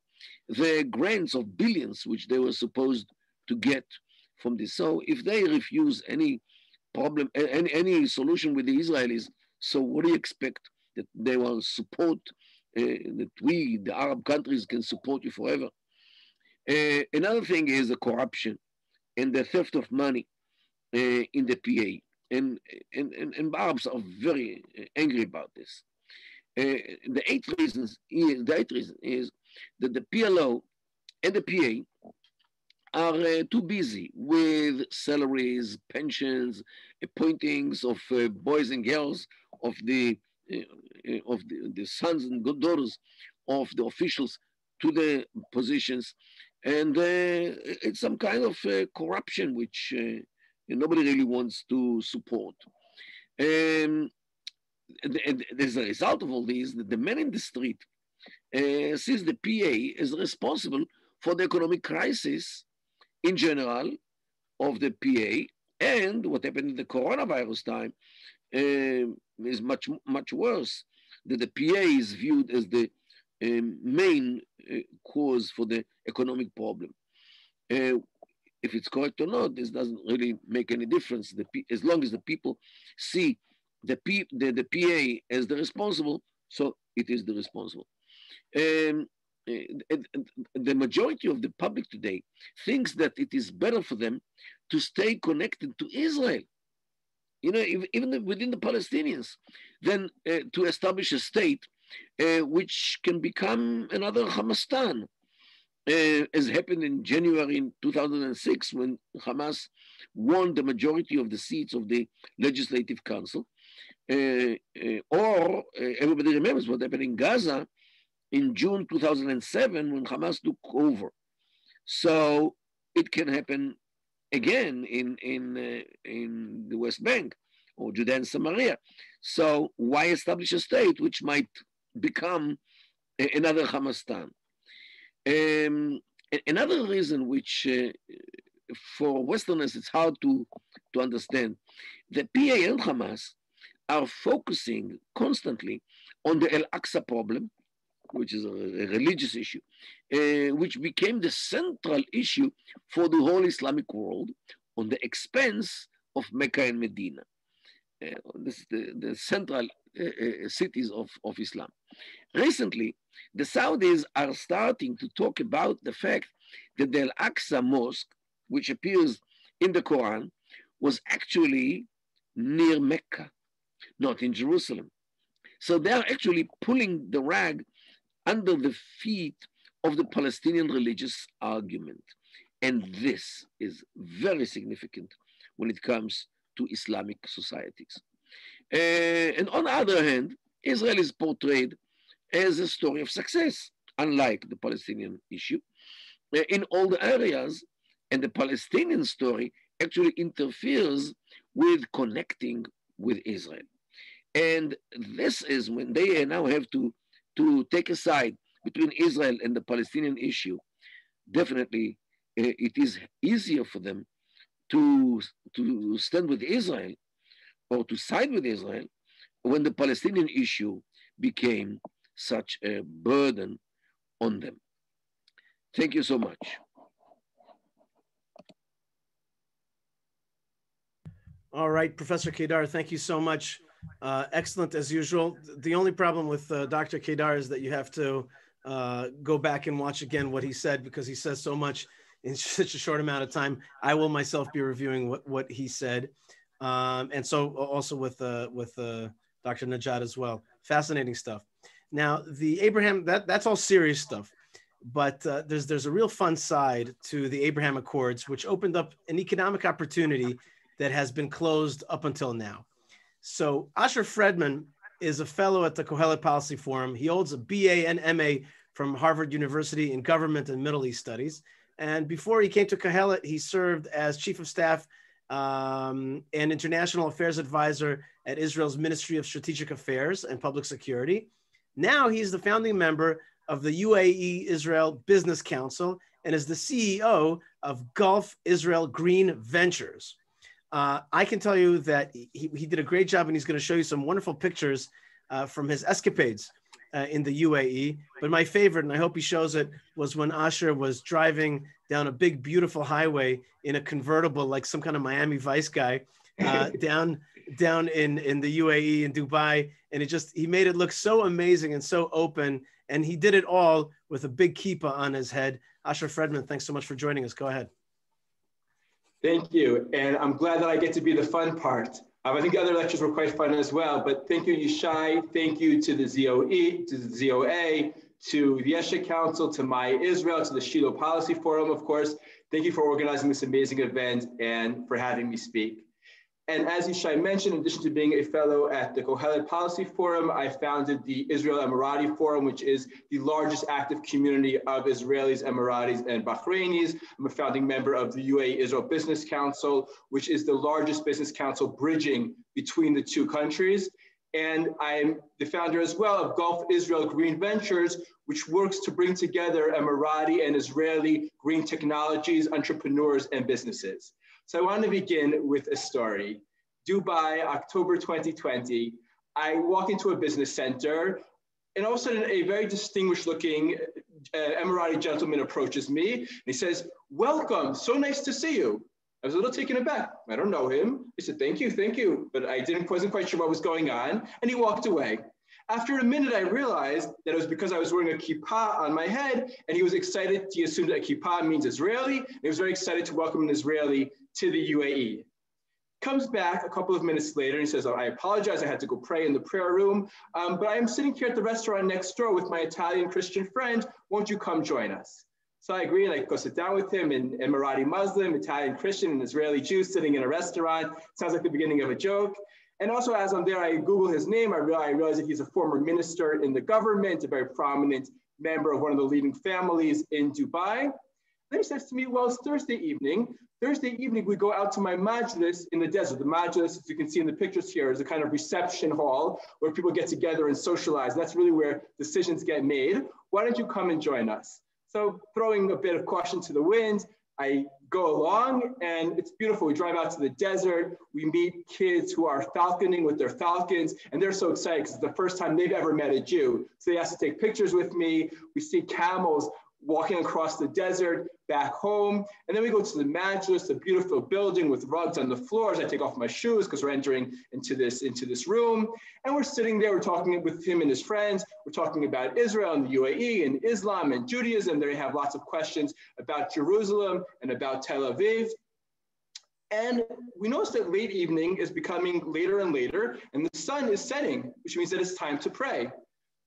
the grants of billions which they were supposed to get from this. So if they refuse any problem, any, any solution with the Israelis. So what do you expect that they will support, uh, that we, the Arab countries, can support you forever? Uh, another thing is the corruption and the theft of money uh, in the PA. And, and, and, and Arabs are very uh, angry about this. Uh, the eighth reasons is, the eighth reason is that the PLO and the PA are uh, too busy with salaries, pensions, appointings of uh, boys and girls, of the uh, of the, the, sons and daughters of the officials to the positions, and it's some kind of corruption which nobody really wants to support. Um, as a result of all this, the men in the street sees the PA as responsible for the economic crisis in general of the PA and what happened in the coronavirus time uh, is much, much worse. That the PA is viewed as the um, main uh, cause for the economic problem. Uh, if it's correct or not, this doesn't really make any difference. The as long as the people see the, P, the, the PA as the responsible, so it is the responsible. Um, the majority of the public today thinks that it is better for them to stay connected to Israel, you know, even within the Palestinians, than uh, to establish a state uh, which can become another Hamastan, uh, as happened in January in 2006 when Hamas won the majority of the seats of the Legislative Council. Uh, uh, or everybody remembers what happened in Gaza in June 2007 when Hamas took over. So it can happen again in, in, uh, in the West Bank or Judea and Samaria. So why establish a state which might become another Hamastan? Um, another reason which uh, for Westerners it's hard to, to understand, the PA and Hamas are focusing constantly on the Al-Aqsa problem, which is a, religious issue, uh, which became the central issue for the whole Islamic world on the expense of Mecca and Medina. Uh, this is the, the central uh, uh, cities of, of Islam. Recently, the Saudis are starting to talk about the fact that the Al-Aqsa Mosque, which appears in the Quran, was actually near Mecca, not in Jerusalem. So they are actually pulling the rag under the feet of the Palestinian religious argument. And this is very significant when it comes to Islamic societies. Uh, and on the other hand, Israel is portrayed as a story of success, unlike the Palestinian issue, uh, in all the areas. And the Palestinian story actually interferes with connecting with Israel. And this is when they now have to, to take a side between Israel and the Palestinian issue. Definitely, uh, it is easier for them to, to stand with Israel or to side with Israel when the Palestinian issue became such a burden on them. Thank you so much. All right, Professor Kedar, thank you so much. Uh, excellent as usual. The only problem with uh, Dr. Kedar is that you have to uh, go back and watch again what he said because he says so much in such a short amount of time. I will myself be reviewing what, what he said. Um, and so also with, uh, with uh, Dr. Najat as well. Fascinating stuff. Now, the Abraham, that, that's all serious stuff. But uh, there's, there's a real fun side to the Abraham Accords, which opened up an economic opportunity that has been closed up until now. So Asher Fredman is a fellow at the Kohelet Policy Forum. He holds a BA and MA from Harvard University in Government and Middle East Studies. And before he came to Kohelet, he served as chief of staff um, and international affairs advisor at Israel's Ministry of Strategic Affairs and Public Security. Now he's the founding member of the UAE Israel Business Council and is the CEO of Gulf Israel Green Ventures. Uh, I can tell you that he, he did a great job and he's going to show you some wonderful pictures uh, from his escapades uh, in the UAE. But my favorite, and I hope he shows it, was when Asher was driving down a big, beautiful highway in a convertible, like some kind of Miami Vice guy, uh, down down in in the UAE in Dubai, and it just he made it look so amazing and so open, and he did it all with a big kippah on his head. Asher Fredman, thanks so much for joining us. Go ahead. Thank you, and I'm glad that I get to be the fun part. Um, I think the other lectures were quite fun as well, but thank you, Yishai. Thank you to the ZOE, to the ZOA, to the Yesha Council, to My Israel, to the Shiloh Policy Forum, of course. Thank you for organizing this amazing event and for having me speak. And as Yishai mentioned, in addition to being a fellow at the Kohelet Policy Forum, I founded the Israel Emirati Forum, which is the largest active community of Israelis, Emiratis, and Bahrainis. I'm a founding member of the UAE Israel Business Council, which is the largest business council bridging between the two countries. And I'm the founder as well of Gulf Israel Green Ventures, which works to bring together Emirati and Israeli green technologies, entrepreneurs, and businesses. So I want to begin with a story. Dubai, October 2020. I walk into a business center, and all of a sudden, a very distinguished looking uh, Emirati gentleman approaches me and he says, Welcome, so nice to see you. I was a little taken aback. I don't know him. He said, Thank you, thank you. But I didn't, wasn't quite sure what was going on. And he walked away. After a minute, I realized that it was because I was wearing a kippah on my head, and he was excited. He assumed that kippah means Israeli. he was very excited to welcome an Israeli to the UAE. Comes back a couple of minutes later and says, oh, I apologize, I had to go pray in the prayer room, um, but I am sitting here at the restaurant next door with my Italian Christian friend. Won't you come join us? So I agree and I go sit down with him, an Emirati Muslim, Italian Christian, and Israeli Jew sitting in a restaurant. Sounds like the beginning of a joke. And also as I'm there, I Google his name. I realize, I realize that he's a former minister in the government, a very prominent member of one of the leading families in Dubai. Then he says to me, well, it's Thursday evening. Thursday evening, we go out to my majlis in the desert. The majlis, as you can see in the pictures here, is a kind of reception hall where people get together and socialize. That's really where decisions get made. Why don't you come and join us? So throwing a bit of caution to the wind, I go along and it's beautiful. We drive out to the desert. We meet kids who are falconing with their falcons, and they're so excited because it's the first time they've ever met a Jew. So they ask to take pictures with me. We see camels walking across the desert back home. And then we go to the majlis, a beautiful building with rugs on the floors. I take off my shoes because we're entering into this, into this room. And we're sitting there, we're talking with him and his friends. We're talking about Israel and the UAE and Islam and Judaism. They have lots of questions about Jerusalem and about Tel Aviv. And we notice that late evening is becoming later and later, and the sun is setting, which means that it's time to pray.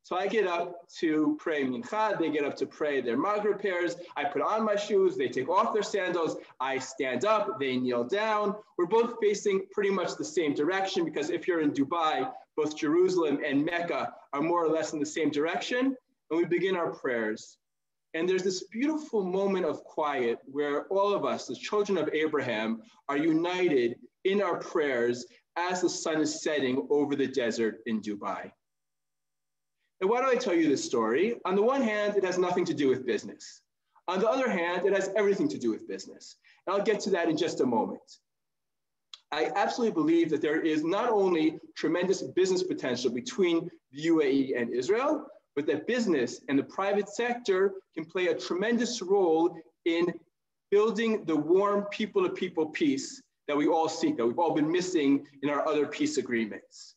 So I get up to pray mincha, they get up to pray their Maghrib prayers. I put on my shoes, they take off their sandals. I stand up, they kneel down. We're both facing pretty much the same direction because if you're in Dubai, both Jerusalem and Mecca are more or less in the same direction. And we begin our prayers. And there's this beautiful moment of quiet where all of us, the children of Abraham, are united in our prayers as the sun is setting over the desert in Dubai. And why do I tell you this story? On the one hand, it has nothing to do with business. On the other hand, it has everything to do with business. And I'll get to that in just a moment. I absolutely believe that there is not only tremendous business potential between the UAE and Israel, but that business and the private sector can play a tremendous role in building the warm people to people peace that we all seek, that we've all been missing in our other peace agreements.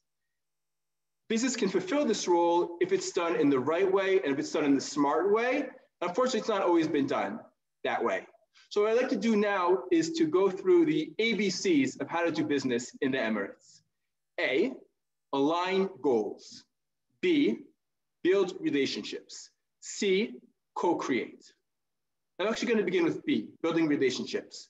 Business can fulfill this role if it's done in the right way and if it's done in the smart way. Unfortunately, it's not always been done that way. So what I'd like to do now is to go through the ABCs of how to do business in the Emirates. A, align goals. B, build relationships. C, co-create. I'm actually going to begin with B, building relationships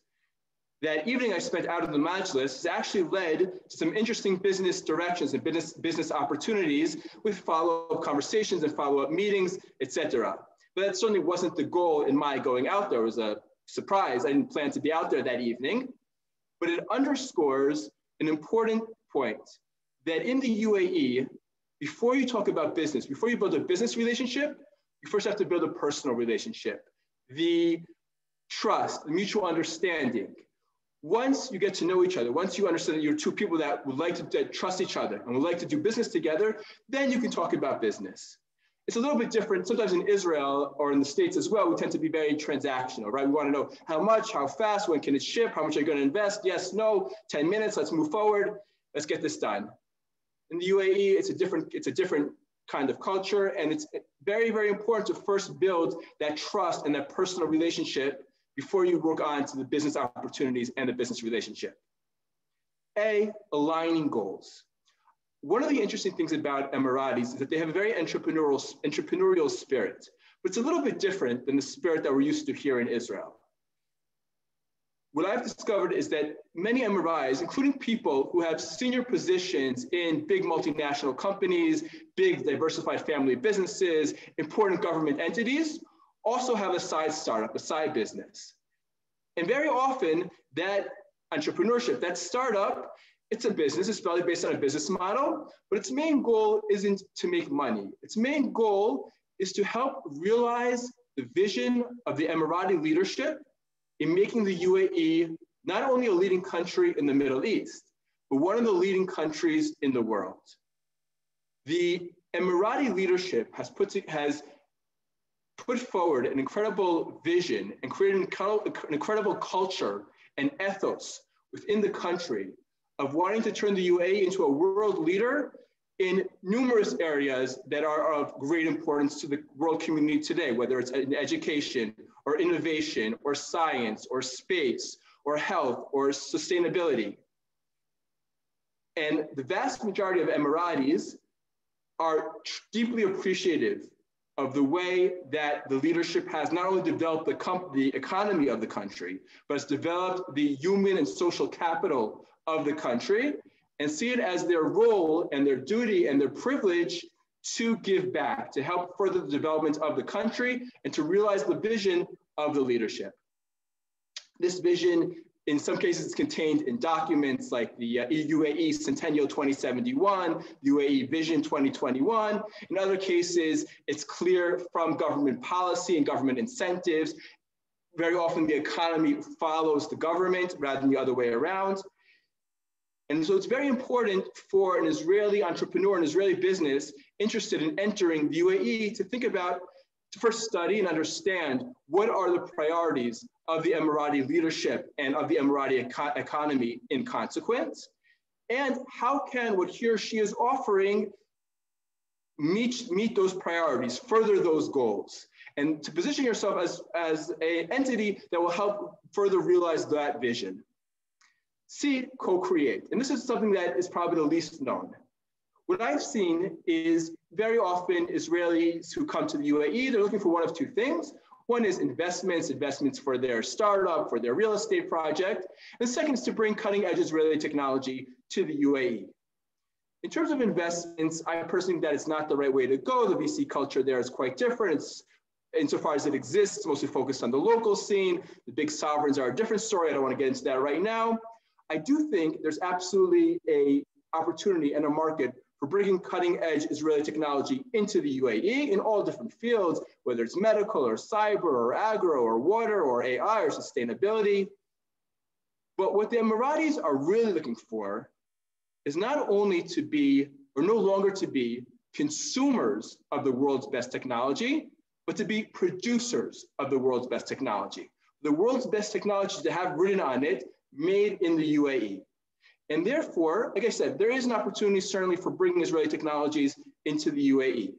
that evening I spent out of the Majlis has actually led to some interesting business directions and business, business opportunities with follow-up conversations and follow-up meetings, etc. But that certainly wasn't the goal in my going out there. It was a surprise. I didn't plan to be out there that evening. But it underscores an important point that in the UAE, before you talk about business, before you build a business relationship, you first have to build a personal relationship. The trust, the mutual understanding, once you get to know each other, once you understand that you're two people that would like to trust each other and would like to do business together, then you can talk about business. It's a little bit different. Sometimes in Israel or in the States as well, we tend to be very transactional, right? We want to know how much, how fast, when can it ship, how much are you going to invest? Yes, no, 10 minutes, let's move forward. Let's get this done. In the UAE, it's a different, it's a different kind of culture. And it's very, very important to first build that trust and that personal relationship before you work on to the business opportunities and the business relationship. A, aligning goals. One of the interesting things about Emiratis is that they have a very entrepreneurial, entrepreneurial spirit, but it's a little bit different than the spirit that we're used to here in Israel. What I've discovered is that many Emiratis, including people who have senior positions in big multinational companies, big diversified family businesses, important government entities, also have a side startup, a side business. And very often that entrepreneurship, that startup, it's a business, it's probably based on a business model, but its main goal isn't to make money. Its main goal is to help realize the vision of the Emirati leadership in making the UAE not only a leading country in the Middle East, but one of the leading countries in the world. The Emirati leadership has put to, has put forward an incredible vision and created an incredible culture and ethos within the country of wanting to turn the UAE into a world leader in numerous areas that are of great importance to the world community today, whether it's in education or innovation or science or space or health or sustainability. And the vast majority of Emiratis are deeply appreciative of the way that the leadership has not only developed the, the economy of the country, but has developed the human and social capital of the country and see it as their role and their duty and their privilege to give back, to help further the development of the country and to realize the vision of the leadership. This vision in some cases, it's contained in documents like the uh, UAE Centennial 2071, UAE Vision 2021. In other cases, it's clear from government policy and government incentives. Very often, the economy follows the government rather than the other way around. And so it's very important for an Israeli entrepreneur, an Israeli business interested in entering the UAE to think about, to first study and understand what are the priorities of the Emirati leadership and of the Emirati eco economy in consequence? And how can what he or she is offering meet, meet those priorities, further those goals? And to position yourself as, as an entity that will help further realize that vision. C, co-create. And this is something that is probably the least known. What I've seen is very often Israelis who come to the UAE, they're looking for one of two things. One is investments, investments for their startup, for their real estate project. And the second is to bring cutting edge Israeli technology to the UAE. In terms of investments, I personally think that it's not the right way to go. The VC culture there is quite different. It's insofar as it exists, mostly focused on the local scene. The big sovereigns are a different story. I don't want to get into that right now. I do think there's absolutely a opportunity and a market for bringing cutting edge Israeli technology into the UAE in all different fields, whether it's medical or cyber or agro or water or AI or sustainability. But what the Emiratis are really looking for is not only to be, or no longer to be, consumers of the world's best technology, but to be producers of the world's best technology. The world's best technology to have written on it, made in the UAE. And therefore, like I said, there is an opportunity certainly for bringing Israeli technologies into the UAE.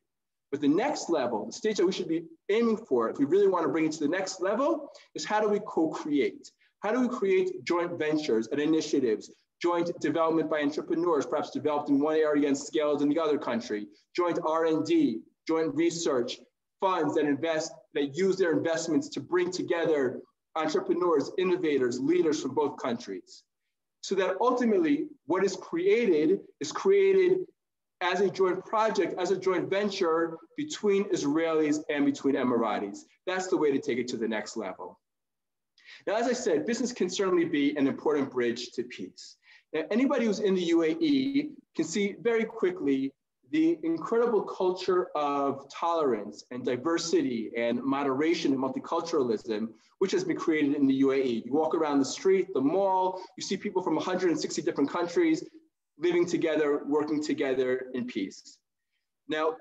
But the next level, the stage that we should be aiming for, if we really want to bring it to the next level, is how do we co-create? How do we create joint ventures and initiatives, joint development by entrepreneurs, perhaps developed in one area and scaled in the other country, joint R&D, joint research, funds that invest, that use their investments to bring together entrepreneurs, innovators, leaders from both countries so that ultimately what is created is created as a joint project, as a joint venture between Israelis and between Emiratis. That's the way to take it to the next level. Now, as I said, business can certainly be an important bridge to peace. Now, anybody who's in the UAE can see very quickly the incredible culture of tolerance and diversity and moderation and multiculturalism, which has been created in the UAE. You walk around the street, the mall, you see people from 160 different countries living together, working together in peace. Now,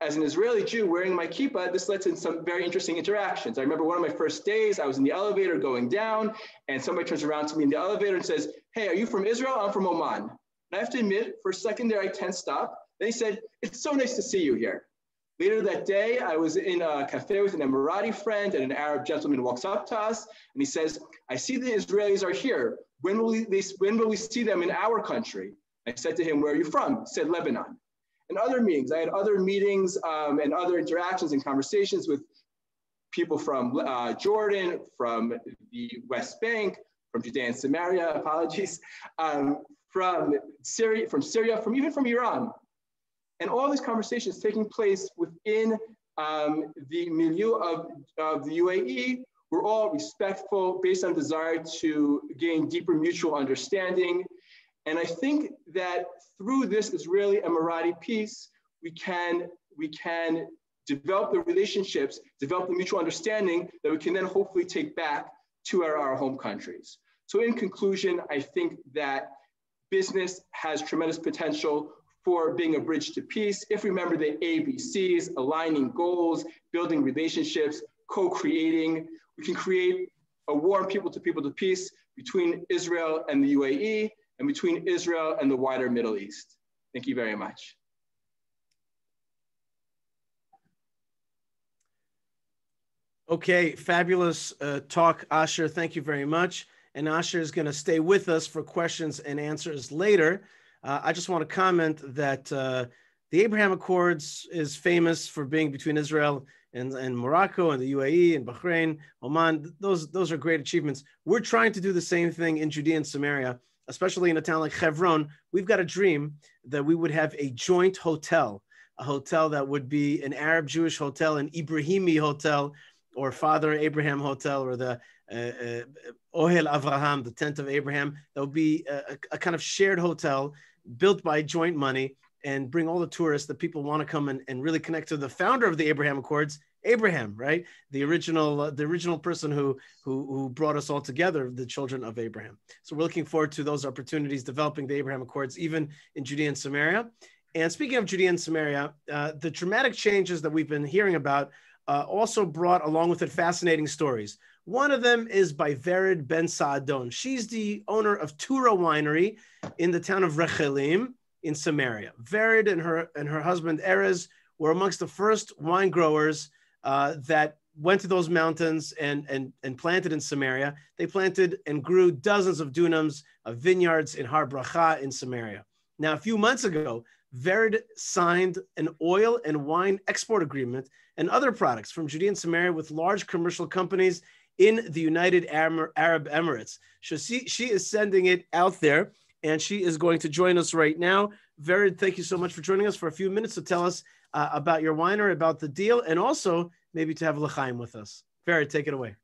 as an Israeli Jew wearing my kippah, this led to some very interesting interactions. I remember one of my first days, I was in the elevator going down, and somebody turns around to me in the elevator and says, Hey, are you from Israel? I'm from Oman. And I have to admit, for a second there, I tensed up then he said, It's so nice to see you here. Later that day, I was in a cafe with an Emirati friend, and an Arab gentleman walks up to us and he says, I see the Israelis are here. When will, we, when will we see them in our country? I said to him, Where are you from? He said, Lebanon. And other meetings, I had other meetings um, and other interactions and conversations with people from uh, Jordan, from the West Bank, from Judea and Samaria, apologies, um, from Syria, from Syria, from even from Iran. And all these conversations taking place within um, the milieu of, of the UAE were all respectful, based on desire to gain deeper mutual understanding. And I think that through this Israeli Emirati peace, we can, we can develop the relationships, develop the mutual understanding that we can then hopefully take back to our, our home countries. So in conclusion, I think that business has tremendous potential for being a bridge to peace. If we remember the ABCs, aligning goals, building relationships, co-creating, we can create a warm people to people to peace between Israel and the UAE and between Israel and the wider Middle East. Thank you very much. Okay, fabulous uh, talk, Asher. Thank you very much. And Asher is going to stay with us for questions and answers later. Uh, I just want to comment that uh, the Abraham Accords is famous for being between Israel and, and Morocco and the UAE and Bahrain, Oman. Those, those are great achievements. We're trying to do the same thing in Judea and Samaria, especially in a town like Hebron. We've got a dream that we would have a joint hotel, a hotel that would be an Arab Jewish hotel, an Ibrahimi hotel, or Father Abraham Hotel or the uh, uh, Ohel Avraham, the tent of Abraham. That will be a, a, kind of shared hotel built by joint money and bring all the tourists that people want to come and, and really connect to the founder of the Abraham Accords, Abraham, right? The original, uh, the original person who, who who brought us all together, the children of Abraham. So we're looking forward to those opportunities developing the Abraham Accords, even in Judea and Samaria. And speaking of Judea and Samaria, uh, the dramatic changes that we've been hearing about uh, also brought along with it fascinating stories. One of them is by Vered Ben Saadon. She's the owner of Tura Winery in the town of Rechelim in Samaria. Vered and her and her husband Erez were amongst the first wine growers uh, that went to those mountains and, and, and planted in Samaria. They planted and grew dozens of dunams of vineyards in Har Bracha in Samaria. Now, a few months ago, Vered signed an oil and wine export agreement and other products from Judea and Samaria with large commercial companies in the United Arab Emirates. So she, she is sending it out there and she is going to join us right now. Vered, thank you so much for joining us for a few minutes to tell us uh, about your winery, about the deal, and also maybe to have L'chaim with us. Vered, take it away.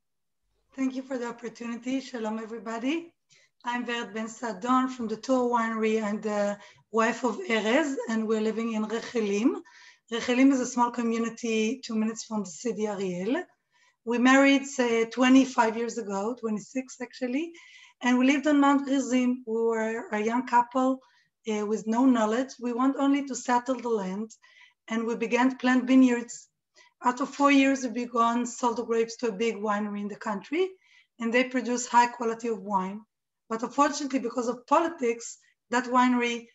Thank you for the opportunity. Shalom, everybody. I'm Vered Ben Saadon from the Tura Winery. I'm the wife of Erez, and we're living in Rechelim. Rechelim is a small community two minutes from the city Ariel. We married say, 25 years ago, 26 actually, and we lived on Mount Gerizim. We were a young couple uh, with no knowledge. We want only to settle the land, and we began to plant vineyards. After four years, we began sold the grapes to a big winery in the country, and they produce high quality of wine. But unfortunately, because of politics, that winery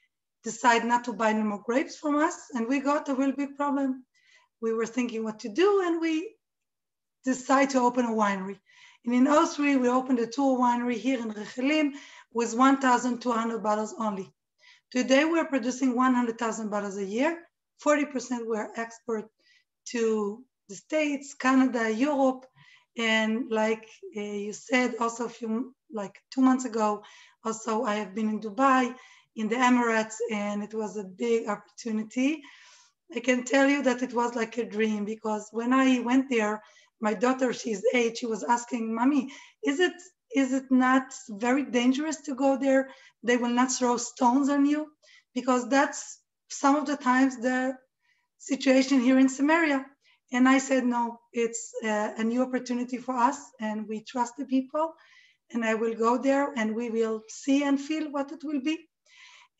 decided not to buy any more grapes from us, and we got a real big problem. We were thinking what to do, and we decided to open a winery. And in 03, we opened a Tura winery here in Rechelim with 1,200 bottles only. Today, we're producing 100,000 bottles a year. 40% we're export to the States, Canada, Europe, and like uh, you said, also a few, like two months ago, also I have been in Dubai in the Emirates, and it was a big opportunity. I can tell you that it was like a dream because when I went there, my daughter, she's eight, she was asking, Mommy, is it is it not very dangerous to go there? They will not throw stones on you? Because that's some of the times the situation here in Samaria. And I said, no, it's a, a new opportunity for us and we trust the people and I will go there and we will see and feel what it will be.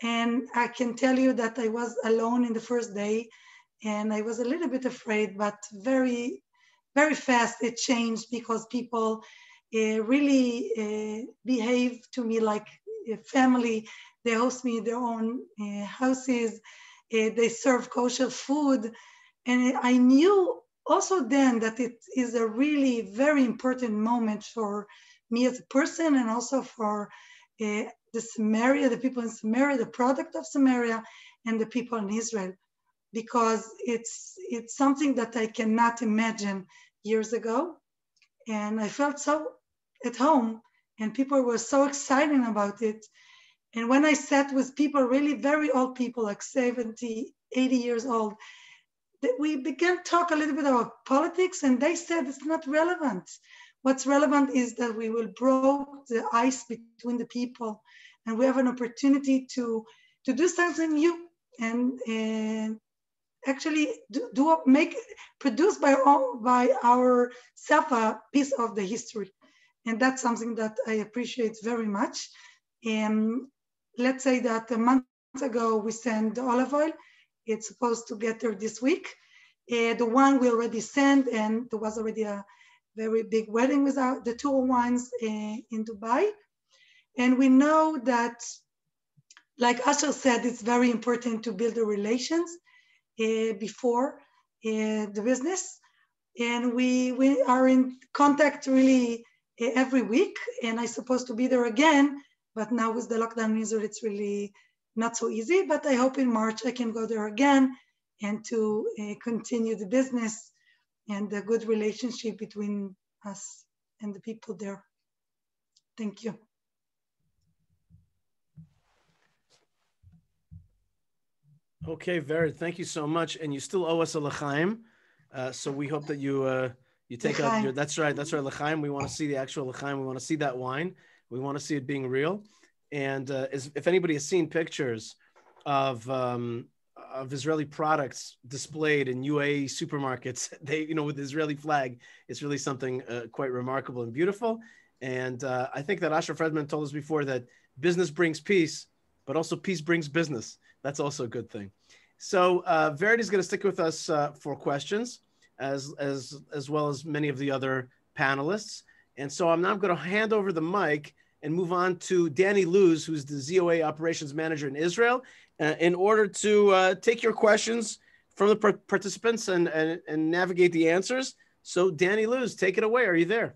And I can tell you that I was alone in the first day and I was a little bit afraid, but very, very fast it changed because people uh, really uh, behave to me like a family. They host me in their own uh, houses. they serve kosher food. And I knew also then that it is a really very important moment for me as a person and also for uh, the Samaria, the people in Samaria, the product of Samaria, and the people in Israel, because it's it's something that I cannot imagine years ago, and I felt so at home, and people were so excited about it. And when I sat with people, really very old people, like 70, 80 years old, that we began to talk a little bit about politics, and they said it's not relevant. What's relevant is that we will break the ice between the people and we have an opportunity to, to do something new and, and actually do, do make, produce by, all, by ourselves a piece of the history. And that's something that I appreciate very much. And let's say that a month ago we sent olive oil. It's supposed to get there this week. Uh, the one we already sent, and there was already a very big wedding with our, the two wines uh, in Dubai. And we know that, like Asher said, it's very important to build the relations before uh, the business. And we, we are in contact really uh, every week. And I'm supposed to be there again. But now with the lockdown in Israel, it's really not so easy. But I hope in March I can go there again and to uh, continue the business and the good relationship between us and the people there. Thank you. Okay, Vered, thank you so much. And you still owe us a l'chaim. Uh, so we hope that you uh, You take out your, that's right. That's right. L'chaim. We want to see the actual l'chaim. We want to see that wine. We want to see it being real. And uh, is, if anybody has seen pictures of um, of Israeli products displayed in UAE supermarkets, they you know with the Israeli flag, it's really something uh, quite remarkable and beautiful. And uh, I think that Asher Fredman told us before that business brings peace, but also peace brings business. That's also a good thing. So uh, Vered is going to stick with us uh, for questions, as as as well as many of the other panelists. And so I'm now going to hand over the mic and move on to Danny Luz, who's the ZOA operations manager in Israel, uh, in order to uh, take your questions from the participants and, and, and navigate the answers. So Danny Luz, take it away. Are you there?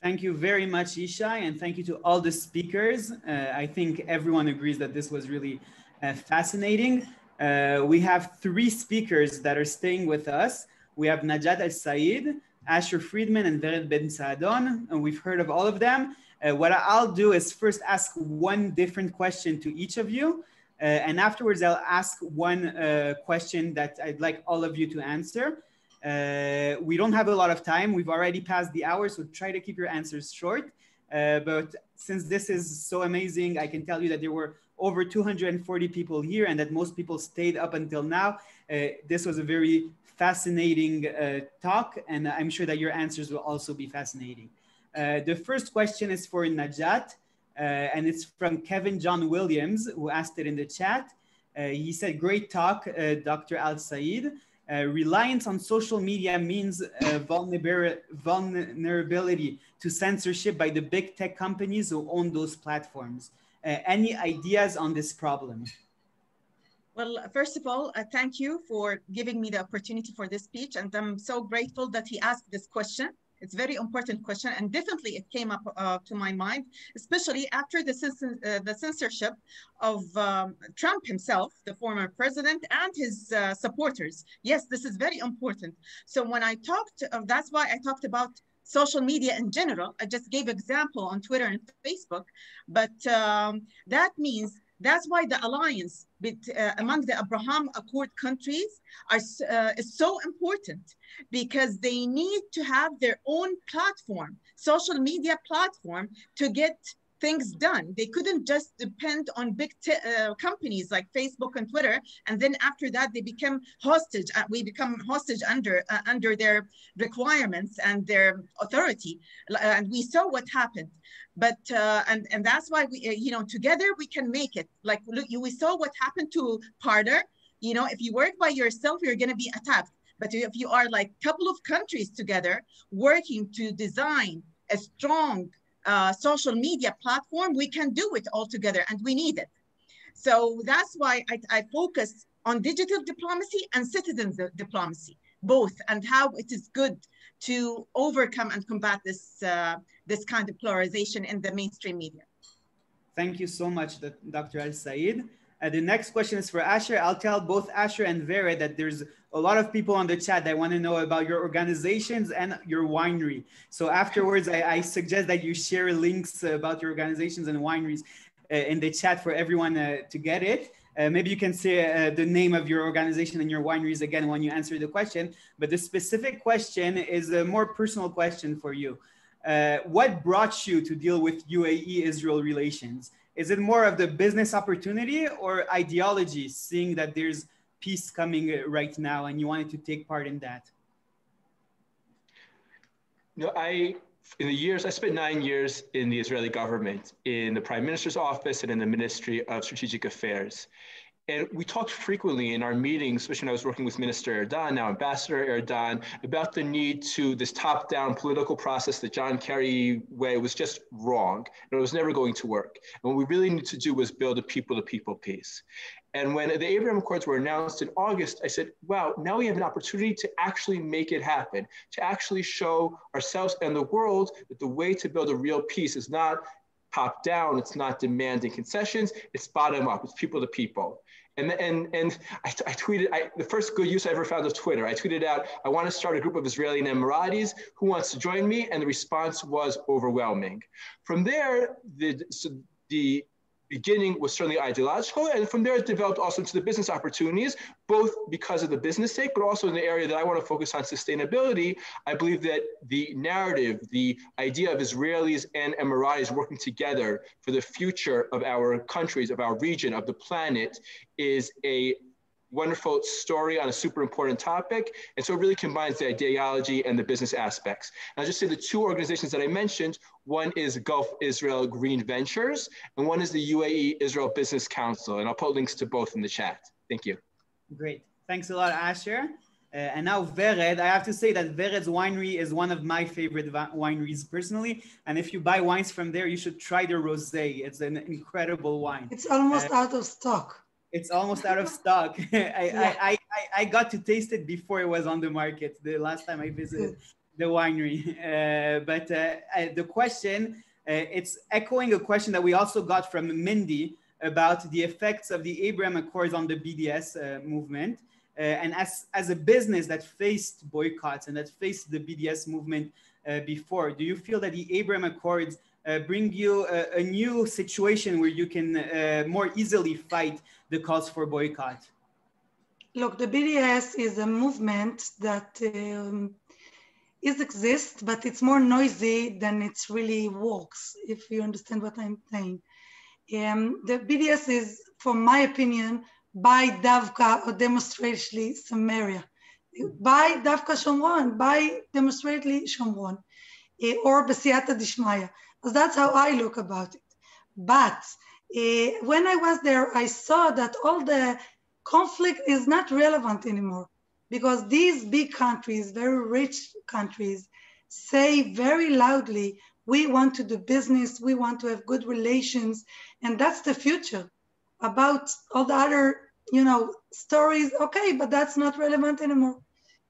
Thank you very much, Yishai, and thank you to all the speakers. Uh, I think everyone agrees that this was really uh, fascinating. Uh, we have three speakers that are staying with us. We have Najat Al Said, Asher Fredman, and Vered Ben Saadon, and we've heard of all of them. Uh, what I'll do is first ask one different question to each of you, uh, and afterwards I'll ask one uh, question that I'd like all of you to answer. Uh, we don't have a lot of time. We've already passed the hour, so try to keep your answers short. Uh, but since this is so amazing, I can tell you that there were over 240 people here and that most people stayed up until now. Uh, this was a very fascinating uh, talk, and I'm sure that your answers will also be fascinating. Uh, the first question is for Najat, uh, and it's from Kevin John Williams, who asked it in the chat. he said, great talk, Dr. Al-Said. Uh, reliance on social media means uh, vulnerability to censorship by the big tech companies who own those platforms. Uh, any ideas on this problem? Well, first of all, uh, thank you for giving me the opportunity for this speech. And I'm so grateful that he asked this question it's very important question, and definitely it came up uh, to my mind, especially after the, uh, the censorship of um, Trump himself, the former president, and his uh, supporters. Yes, this is very important. So when I talked, uh, that's why I talked about social media in general. I just gave example on Twitter and Facebook, but um, that means that's why the alliance uh, among the Abraham Accord countries are, uh, is so important because they need to have their own platform, social media platform to get things done. They couldn't just depend on big uh, companies like Facebook and Twitter, and then after that they become hostage. Uh, we become hostage under uh, under their requirements and their authority, and we saw what happened. But uh, and and that's why we uh, you know together we can make it. Like look, we saw what happened to Parler. You know, if you work by yourself, you're going to be attacked. But if you are like a couple of countries together working to design a strong uh, social media platform, we can do it all together and we need it. So that's why I, I focus on digital diplomacy and citizen diplomacy, both, and how it is good to overcome and combat this, uh, this kind of polarization in the mainstream media. Thank you so much, Dr. Al Said. Uh, the next question is for Asher. I'll tell both Asher and Vered that there's a lot of people on the chat that want to know about your organizations and your winery. So afterwards, I, I suggest that you share links about your organizations and wineries uh, in the chat for everyone uh, to get it. Uh, maybe you can say uh, the name of your organization and your wineries again when you answer the question. But the specific question is a more personal question for you. Uh, what brought you to deal with UAE-Israel relations? Is it more of the business opportunity or ideology, seeing that there's peace coming right now and you wanted to take part in that? No, I, in the years, I spent nine years in the Israeli government, in the prime minister's office and in the Ministry of Strategic Affairs. And we talked frequently in our meetings, especially when I was working with Minister Erdan, now Ambassador Erdan, about the need to this top down political process that John Kerry way was just wrong. And it was never going to work. And what we really need to do was build a people to people peace. And when the Abraham Accords were announced in August, I said, wow, now we have an opportunity to actually make it happen, to actually show ourselves and the world that the way to build a real peace is not top down, it's not demanding concessions, it's bottom up, it's people to people. And, and, and I, I tweeted, I, the first good use I ever found of Twitter, I tweeted out, I want to start a group of Israeli Emiratis. Who wants to join me? And the response was overwhelming. From there, the, so the beginning was certainly ideological, and from there it developed also into the business opportunities, both because of the business sake, but also in the area that I want to focus on sustainability. I believe that the narrative, the idea of Israelis and Emiratis working together for the future of our countries, of our region, of the planet, is a wonderful story on a super important topic. And so it really combines the ideology and the business aspects. And I'll just say the two organizations that I mentioned, one is Gulf Israel Green Ventures, and one is the UAE Israel Business Council. And I'll put links to both in the chat. Thank you. Great. Thanks a lot, Asher. Uh, and now Vered, I have to say that Vered's winery is one of my favorite wineries personally. And if you buy wines from there, you should try their rosé. It's an incredible wine. It's almost uh, out of stock it's almost out of stock. I, yeah. I, I, I, got to taste it before it was on the market the last time I visited the winery. Uh, but uh, the question, uh, it's echoing a question that we also got from Mindy about the effects of the Abraham Accords on the BDS uh, movement. Uh, and as, as a business that faced boycotts and that faced the BDS movement uh, before, do you feel that the Abraham Accords uh, bring you a, a, new situation where you can uh, more easily fight the calls for boycott? Look, the BDS is a movement that um, is exists, but it's more noisy than it really works, if you understand what I'm saying. Um, the BDS is, from my opinion, by Davka or demonstratively Samaria. By Davka Shomron, by demonstratively Shomron, uh, or Besiata Dishmaya. So that's how I look about it. But uh, when I was there, I saw that all the conflict is not relevant anymore because these big countries, very rich countries, say very loudly, we want to do business, we want to have good relations, and that's the future. About all the other, you know, stories, okay, but that's not relevant anymore.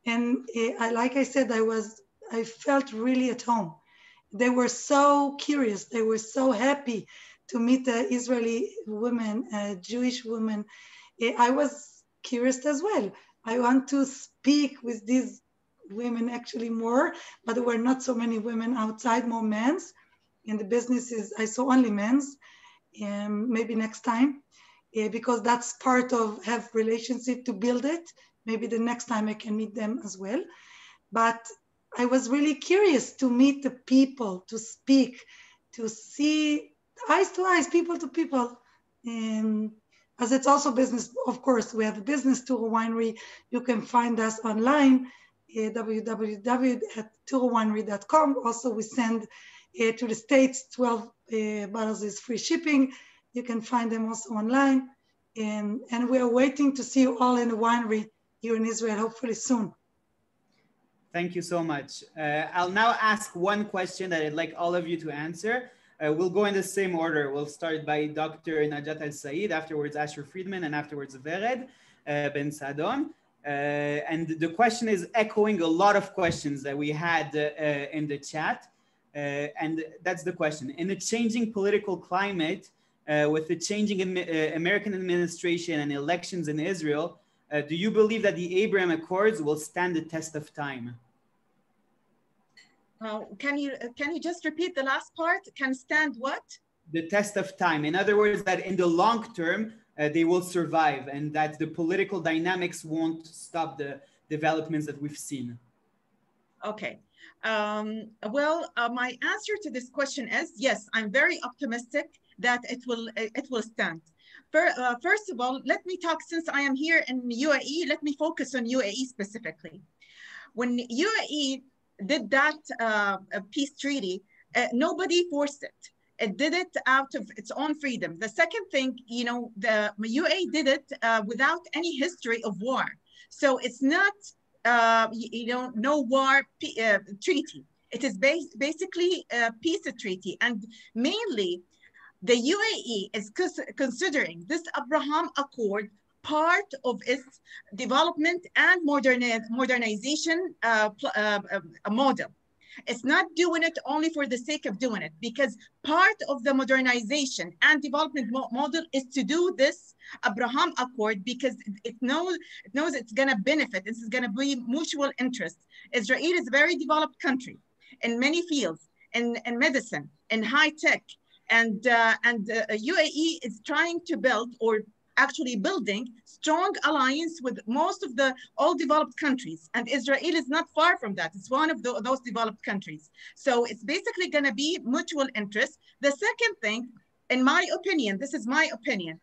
And uh, I, like I said, I was, I felt really at home they were so curious. They were so happy to meet the Israeli women, uh, Jewish women. Eh, I was curious as well. I want to speak with these women actually more, but there were not so many women outside, more men's. In the businesses, I saw only men's. Um, maybe next time, uh, because that's part of have relationship to build it. Maybe the next time I can meet them as well. But I was really curious to meet the people, to speak, to see eyes to eyes, people to people. And as it's also business, of course, we have a business Tura winery. You can find us online, uh, www.turawinery.com. Also, we send uh, to the States 12 uh, bottles is free shipping. You can find them also online. And, and we are waiting to see you all in the winery here in Israel, hopefully soon. Thank you so much. Uh, I'll now ask one question that I'd like all of you to answer. Uh, we'll go in the same order. We'll start by Dr. Najat Al Said, afterwards Asher Fredman, and afterwards Vered uh, Ben Saadon. Uh, and the question is echoing a lot of questions that we had uh, in the chat. Uh, and that's the question. In a changing political climate, with the changing American administration and elections in Israel, uh, do you believe that the Abraham Accords will stand the test of time? Uh, can you can you just repeat the last part? Can stand what? The test of time. In other words, that in the long term uh, they will survive, and that the political dynamics won't stop the developments that we've seen. Okay. Um, well, uh, my answer to this question is yes. I'm very optimistic that it will it will stand. Uh, first of all, let me talk, since I am here in UAE, let me focus on UAE specifically. When UAE did that uh, peace treaty, uh, nobody forced it. It did it out of its own freedom. The second thing, you know, the UAE did it uh, without any history of war. So it's not, uh, you, you, know, no war uh, treaty. It is bas basically a peace treaty. And mainly, the UAE is considering this Abraham Accord part of its development and moderni modernization uh, uh, uh, model. It's not doing it only for the sake of doing it, because part of the modernization and development mo model is to do this Abraham Accord because it knows it knows it's going to benefit. This is going to be mutual interest. Israel is a very developed country in many fields, in, in medicine, in high tech, And, uh, and UAE uh, is trying to build or actually building strong alliance with most of the all developed countries. And Israel is not far from that. It's one of the, those developed countries. So it's basically going to be mutual interest. The second thing, in my opinion, this is my opinion,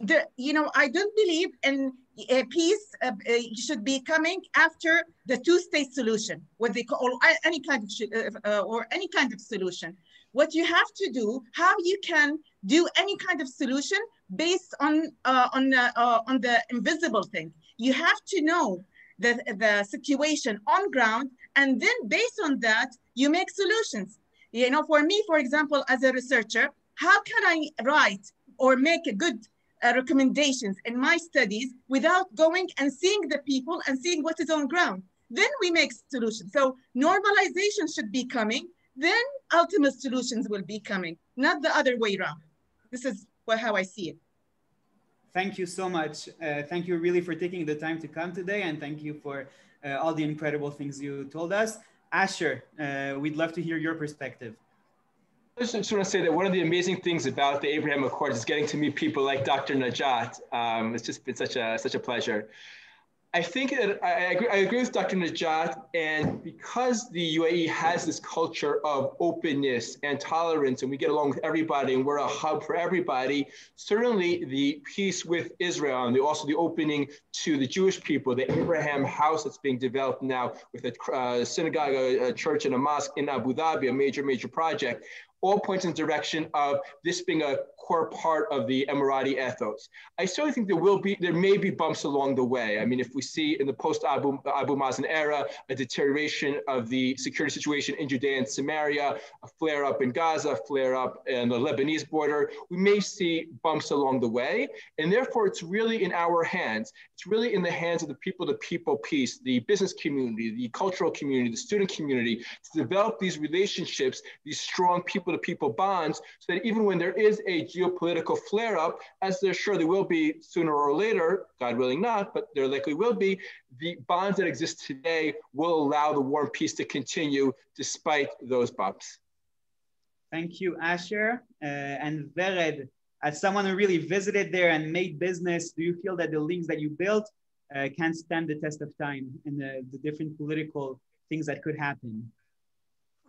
the, you know, I don't believe in a peace uh, uh, should be coming after the two-state solution, what they call or any kind of uh, uh, or any kind of solution. What you have to do, how you can do any kind of solution based on uh, on uh, on the invisible thing. You have to know the the situation on ground, and then based on that, you make solutions. You know, for me, for example, as a researcher, how can I write or make a good uh, recommendations in my studies without going and seeing the people and seeing what is on ground. Then we make solutions. So normalization should be coming, then ultimate solutions will be coming, not the other way around. This is how I see it. Thank you so much. Uh, thank you really for taking the time to come today and thank you for uh, all the incredible things you told us. Asher, uh, we'd love to hear your perspective. I just want to say that one of the amazing things about the Abraham Accords is getting to meet people like Dr. Najat. Um, it's just been such a such a pleasure. I think that I, agree, I agree with Dr. Najat, and because the UAE has this culture of openness and tolerance, and we get along with everybody, and we're a hub for everybody, certainly the peace with Israel and the, also the opening to the Jewish people, the Abraham House that's being developed now with a uh, synagogue, a, a church, and a mosque in Abu Dhabi, a major, major project all points in the direction of this being a core part of the Emirati ethos. I certainly think there will be, there may be bumps along the way. I mean, if we see in the post Abu, Mazen era, a deterioration of the security situation in Judea and Samaria, a flare up in Gaza, a flare up in the Lebanese border, we may see bumps along the way. And therefore, it's really in our hands. It's really in the hands of the people to people peace, the business community, the cultural community, the student community, to develop these relationships, these strong people to people bonds, so that even when there is a geopolitical flare up, as there surely will be sooner or later, God willing not, but there likely will be, the bonds that exist today will allow the war and peace to continue despite those bumps. Thank you, Asher. Uh, and Vered, as someone who really visited there and made business, do you feel that the links that you built uh, can stand the test of time and the, the different political things that could happen?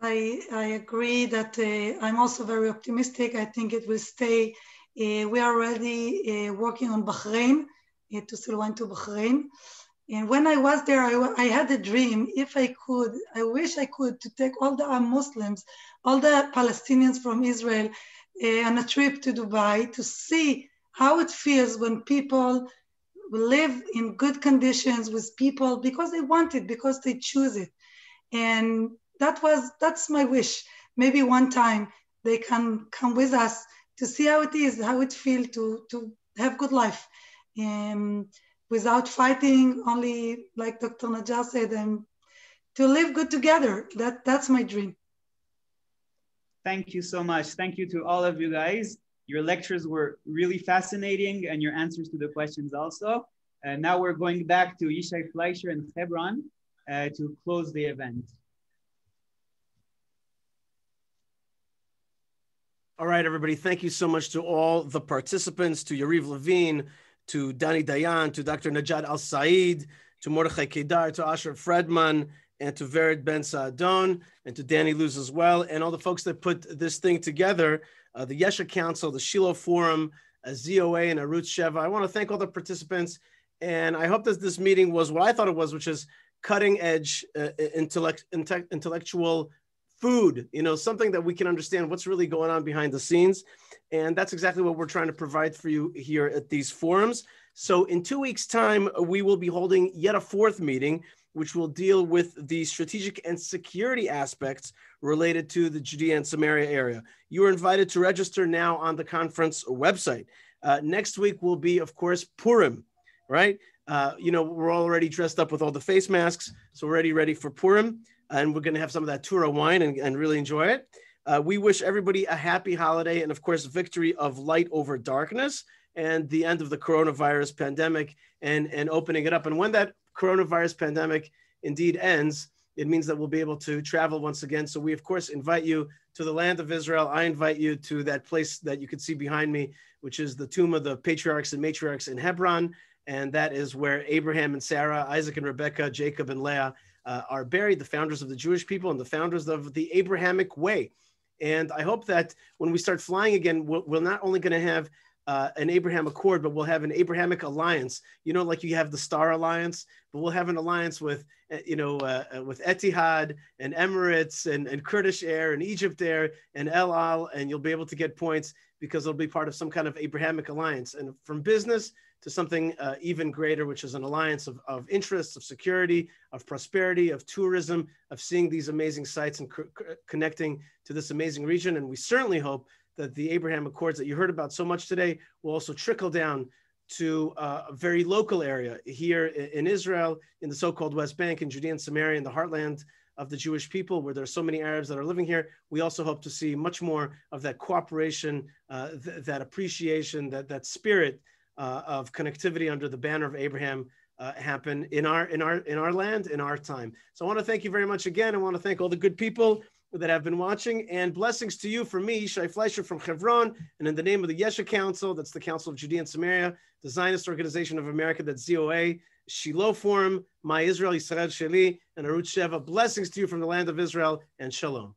I, I agree that uh, I'm also very optimistic. I think it will stay. Uh, we are already uh, working on Bahrain, uh, to Silwan to Bahrain. And when I was there, I, I, had a dream. If I could, I wish I could to take all the Muslims, all the Palestinians from Israel uh, on a trip to Dubai to see how it feels when people live in good conditions with people because they want it, because they choose it. And that was that's my wish. Maybe one time they can come with us to see how it is, how it feels to to have good life, um, without fighting. Only like Dr. Najat said, and to live good together. That that's my dream. Thank you so much. Thank you to all of you guys. Your lectures were really fascinating and your answers to the questions also. And now we're going back to Yishai Fleischer and Hebron uh, to close the event. All right, everybody. Thank you so much to all the participants, to Yariv Levin, to Dani Dayan, to Dr. Najat Al Said, to Mordechai Kedar, to Asher Fredman, and to Vered Ben Saadon, and to Danny Luz as well, and all the folks that put this thing together, uh, the Yesha Council, the Shiloh Forum, uh, ZOA, and Arutz Sheva. I want to thank all the participants, and I hope that this meeting was what I thought it was, which is cutting edge uh, intellect, intellectual food, you know, something that we can understand what's really going on behind the scenes. And that's exactly what we're trying to provide for you here at these forums. So in two weeks' time, we will be holding yet a fourth meeting, which will deal with the strategic and security aspects related to the Judea and Samaria area. You are invited to register now on the conference website. Uh, next week will be, of course, Purim, right? Uh, you know, we're already dressed up with all the face masks, so we're already ready for Purim and we're going to have some of that Tura wine and, and really enjoy it. Uh, we wish everybody a happy holiday and, of course, victory of light over darkness and the end of the coronavirus pandemic and, and opening it up. And when that coronavirus pandemic indeed ends, it means that we'll be able to travel once again. So we, of course, invite you to the land of Israel. I invite you to that place that you can see behind me, which is the tomb of the patriarchs and matriarchs in Hebron. And that is where Abraham and Sarah, Isaac and Rebekah, Jacob and Leah uh, are buried, the founders of the Jewish people and the founders of the Abrahamic way. And I hope that when we start flying again, we're, we're not only going to have uh, an Abraham Accord, but we'll have an Abrahamic alliance. You know, like you have the Star Alliance, but we'll have an alliance with, uh, you know, uh, uh, with Etihad and Emirates and, and Kurdish Air and Egypt Air and El Al, and you'll be able to get points because it'll be part of some kind of Abrahamic alliance. And from business to something uh, even greater, which is an alliance of, of interests, of security, of prosperity, of tourism, of seeing these amazing sites and co- connecting to this amazing region. And we certainly hope that the Abraham Accords that you heard about so much today will also trickle down to uh, a very local area here in Israel, in the so-called West Bank, in Judea and Samaria, in the heartland of the Jewish people, where there are so many Arabs that are living here. We also hope to see much more of that cooperation, uh, th- that appreciation, that that spirit uh, of connectivity under the banner of Abraham uh, happen in our in our in our land in our time. So I want to thank you very much again. I want to thank all the good people that have been watching. And blessings to you from me, Shai Fleischer from Hebron, and in the name of the Yesha Council, that's the Council of Judea and Samaria, the Zionist Organization of America, that's ZOA, Shiloh Forum, My Israel, Yisrael Sheli, and Arutz Sheva. Blessings to you from the land of Israel, and Shalom.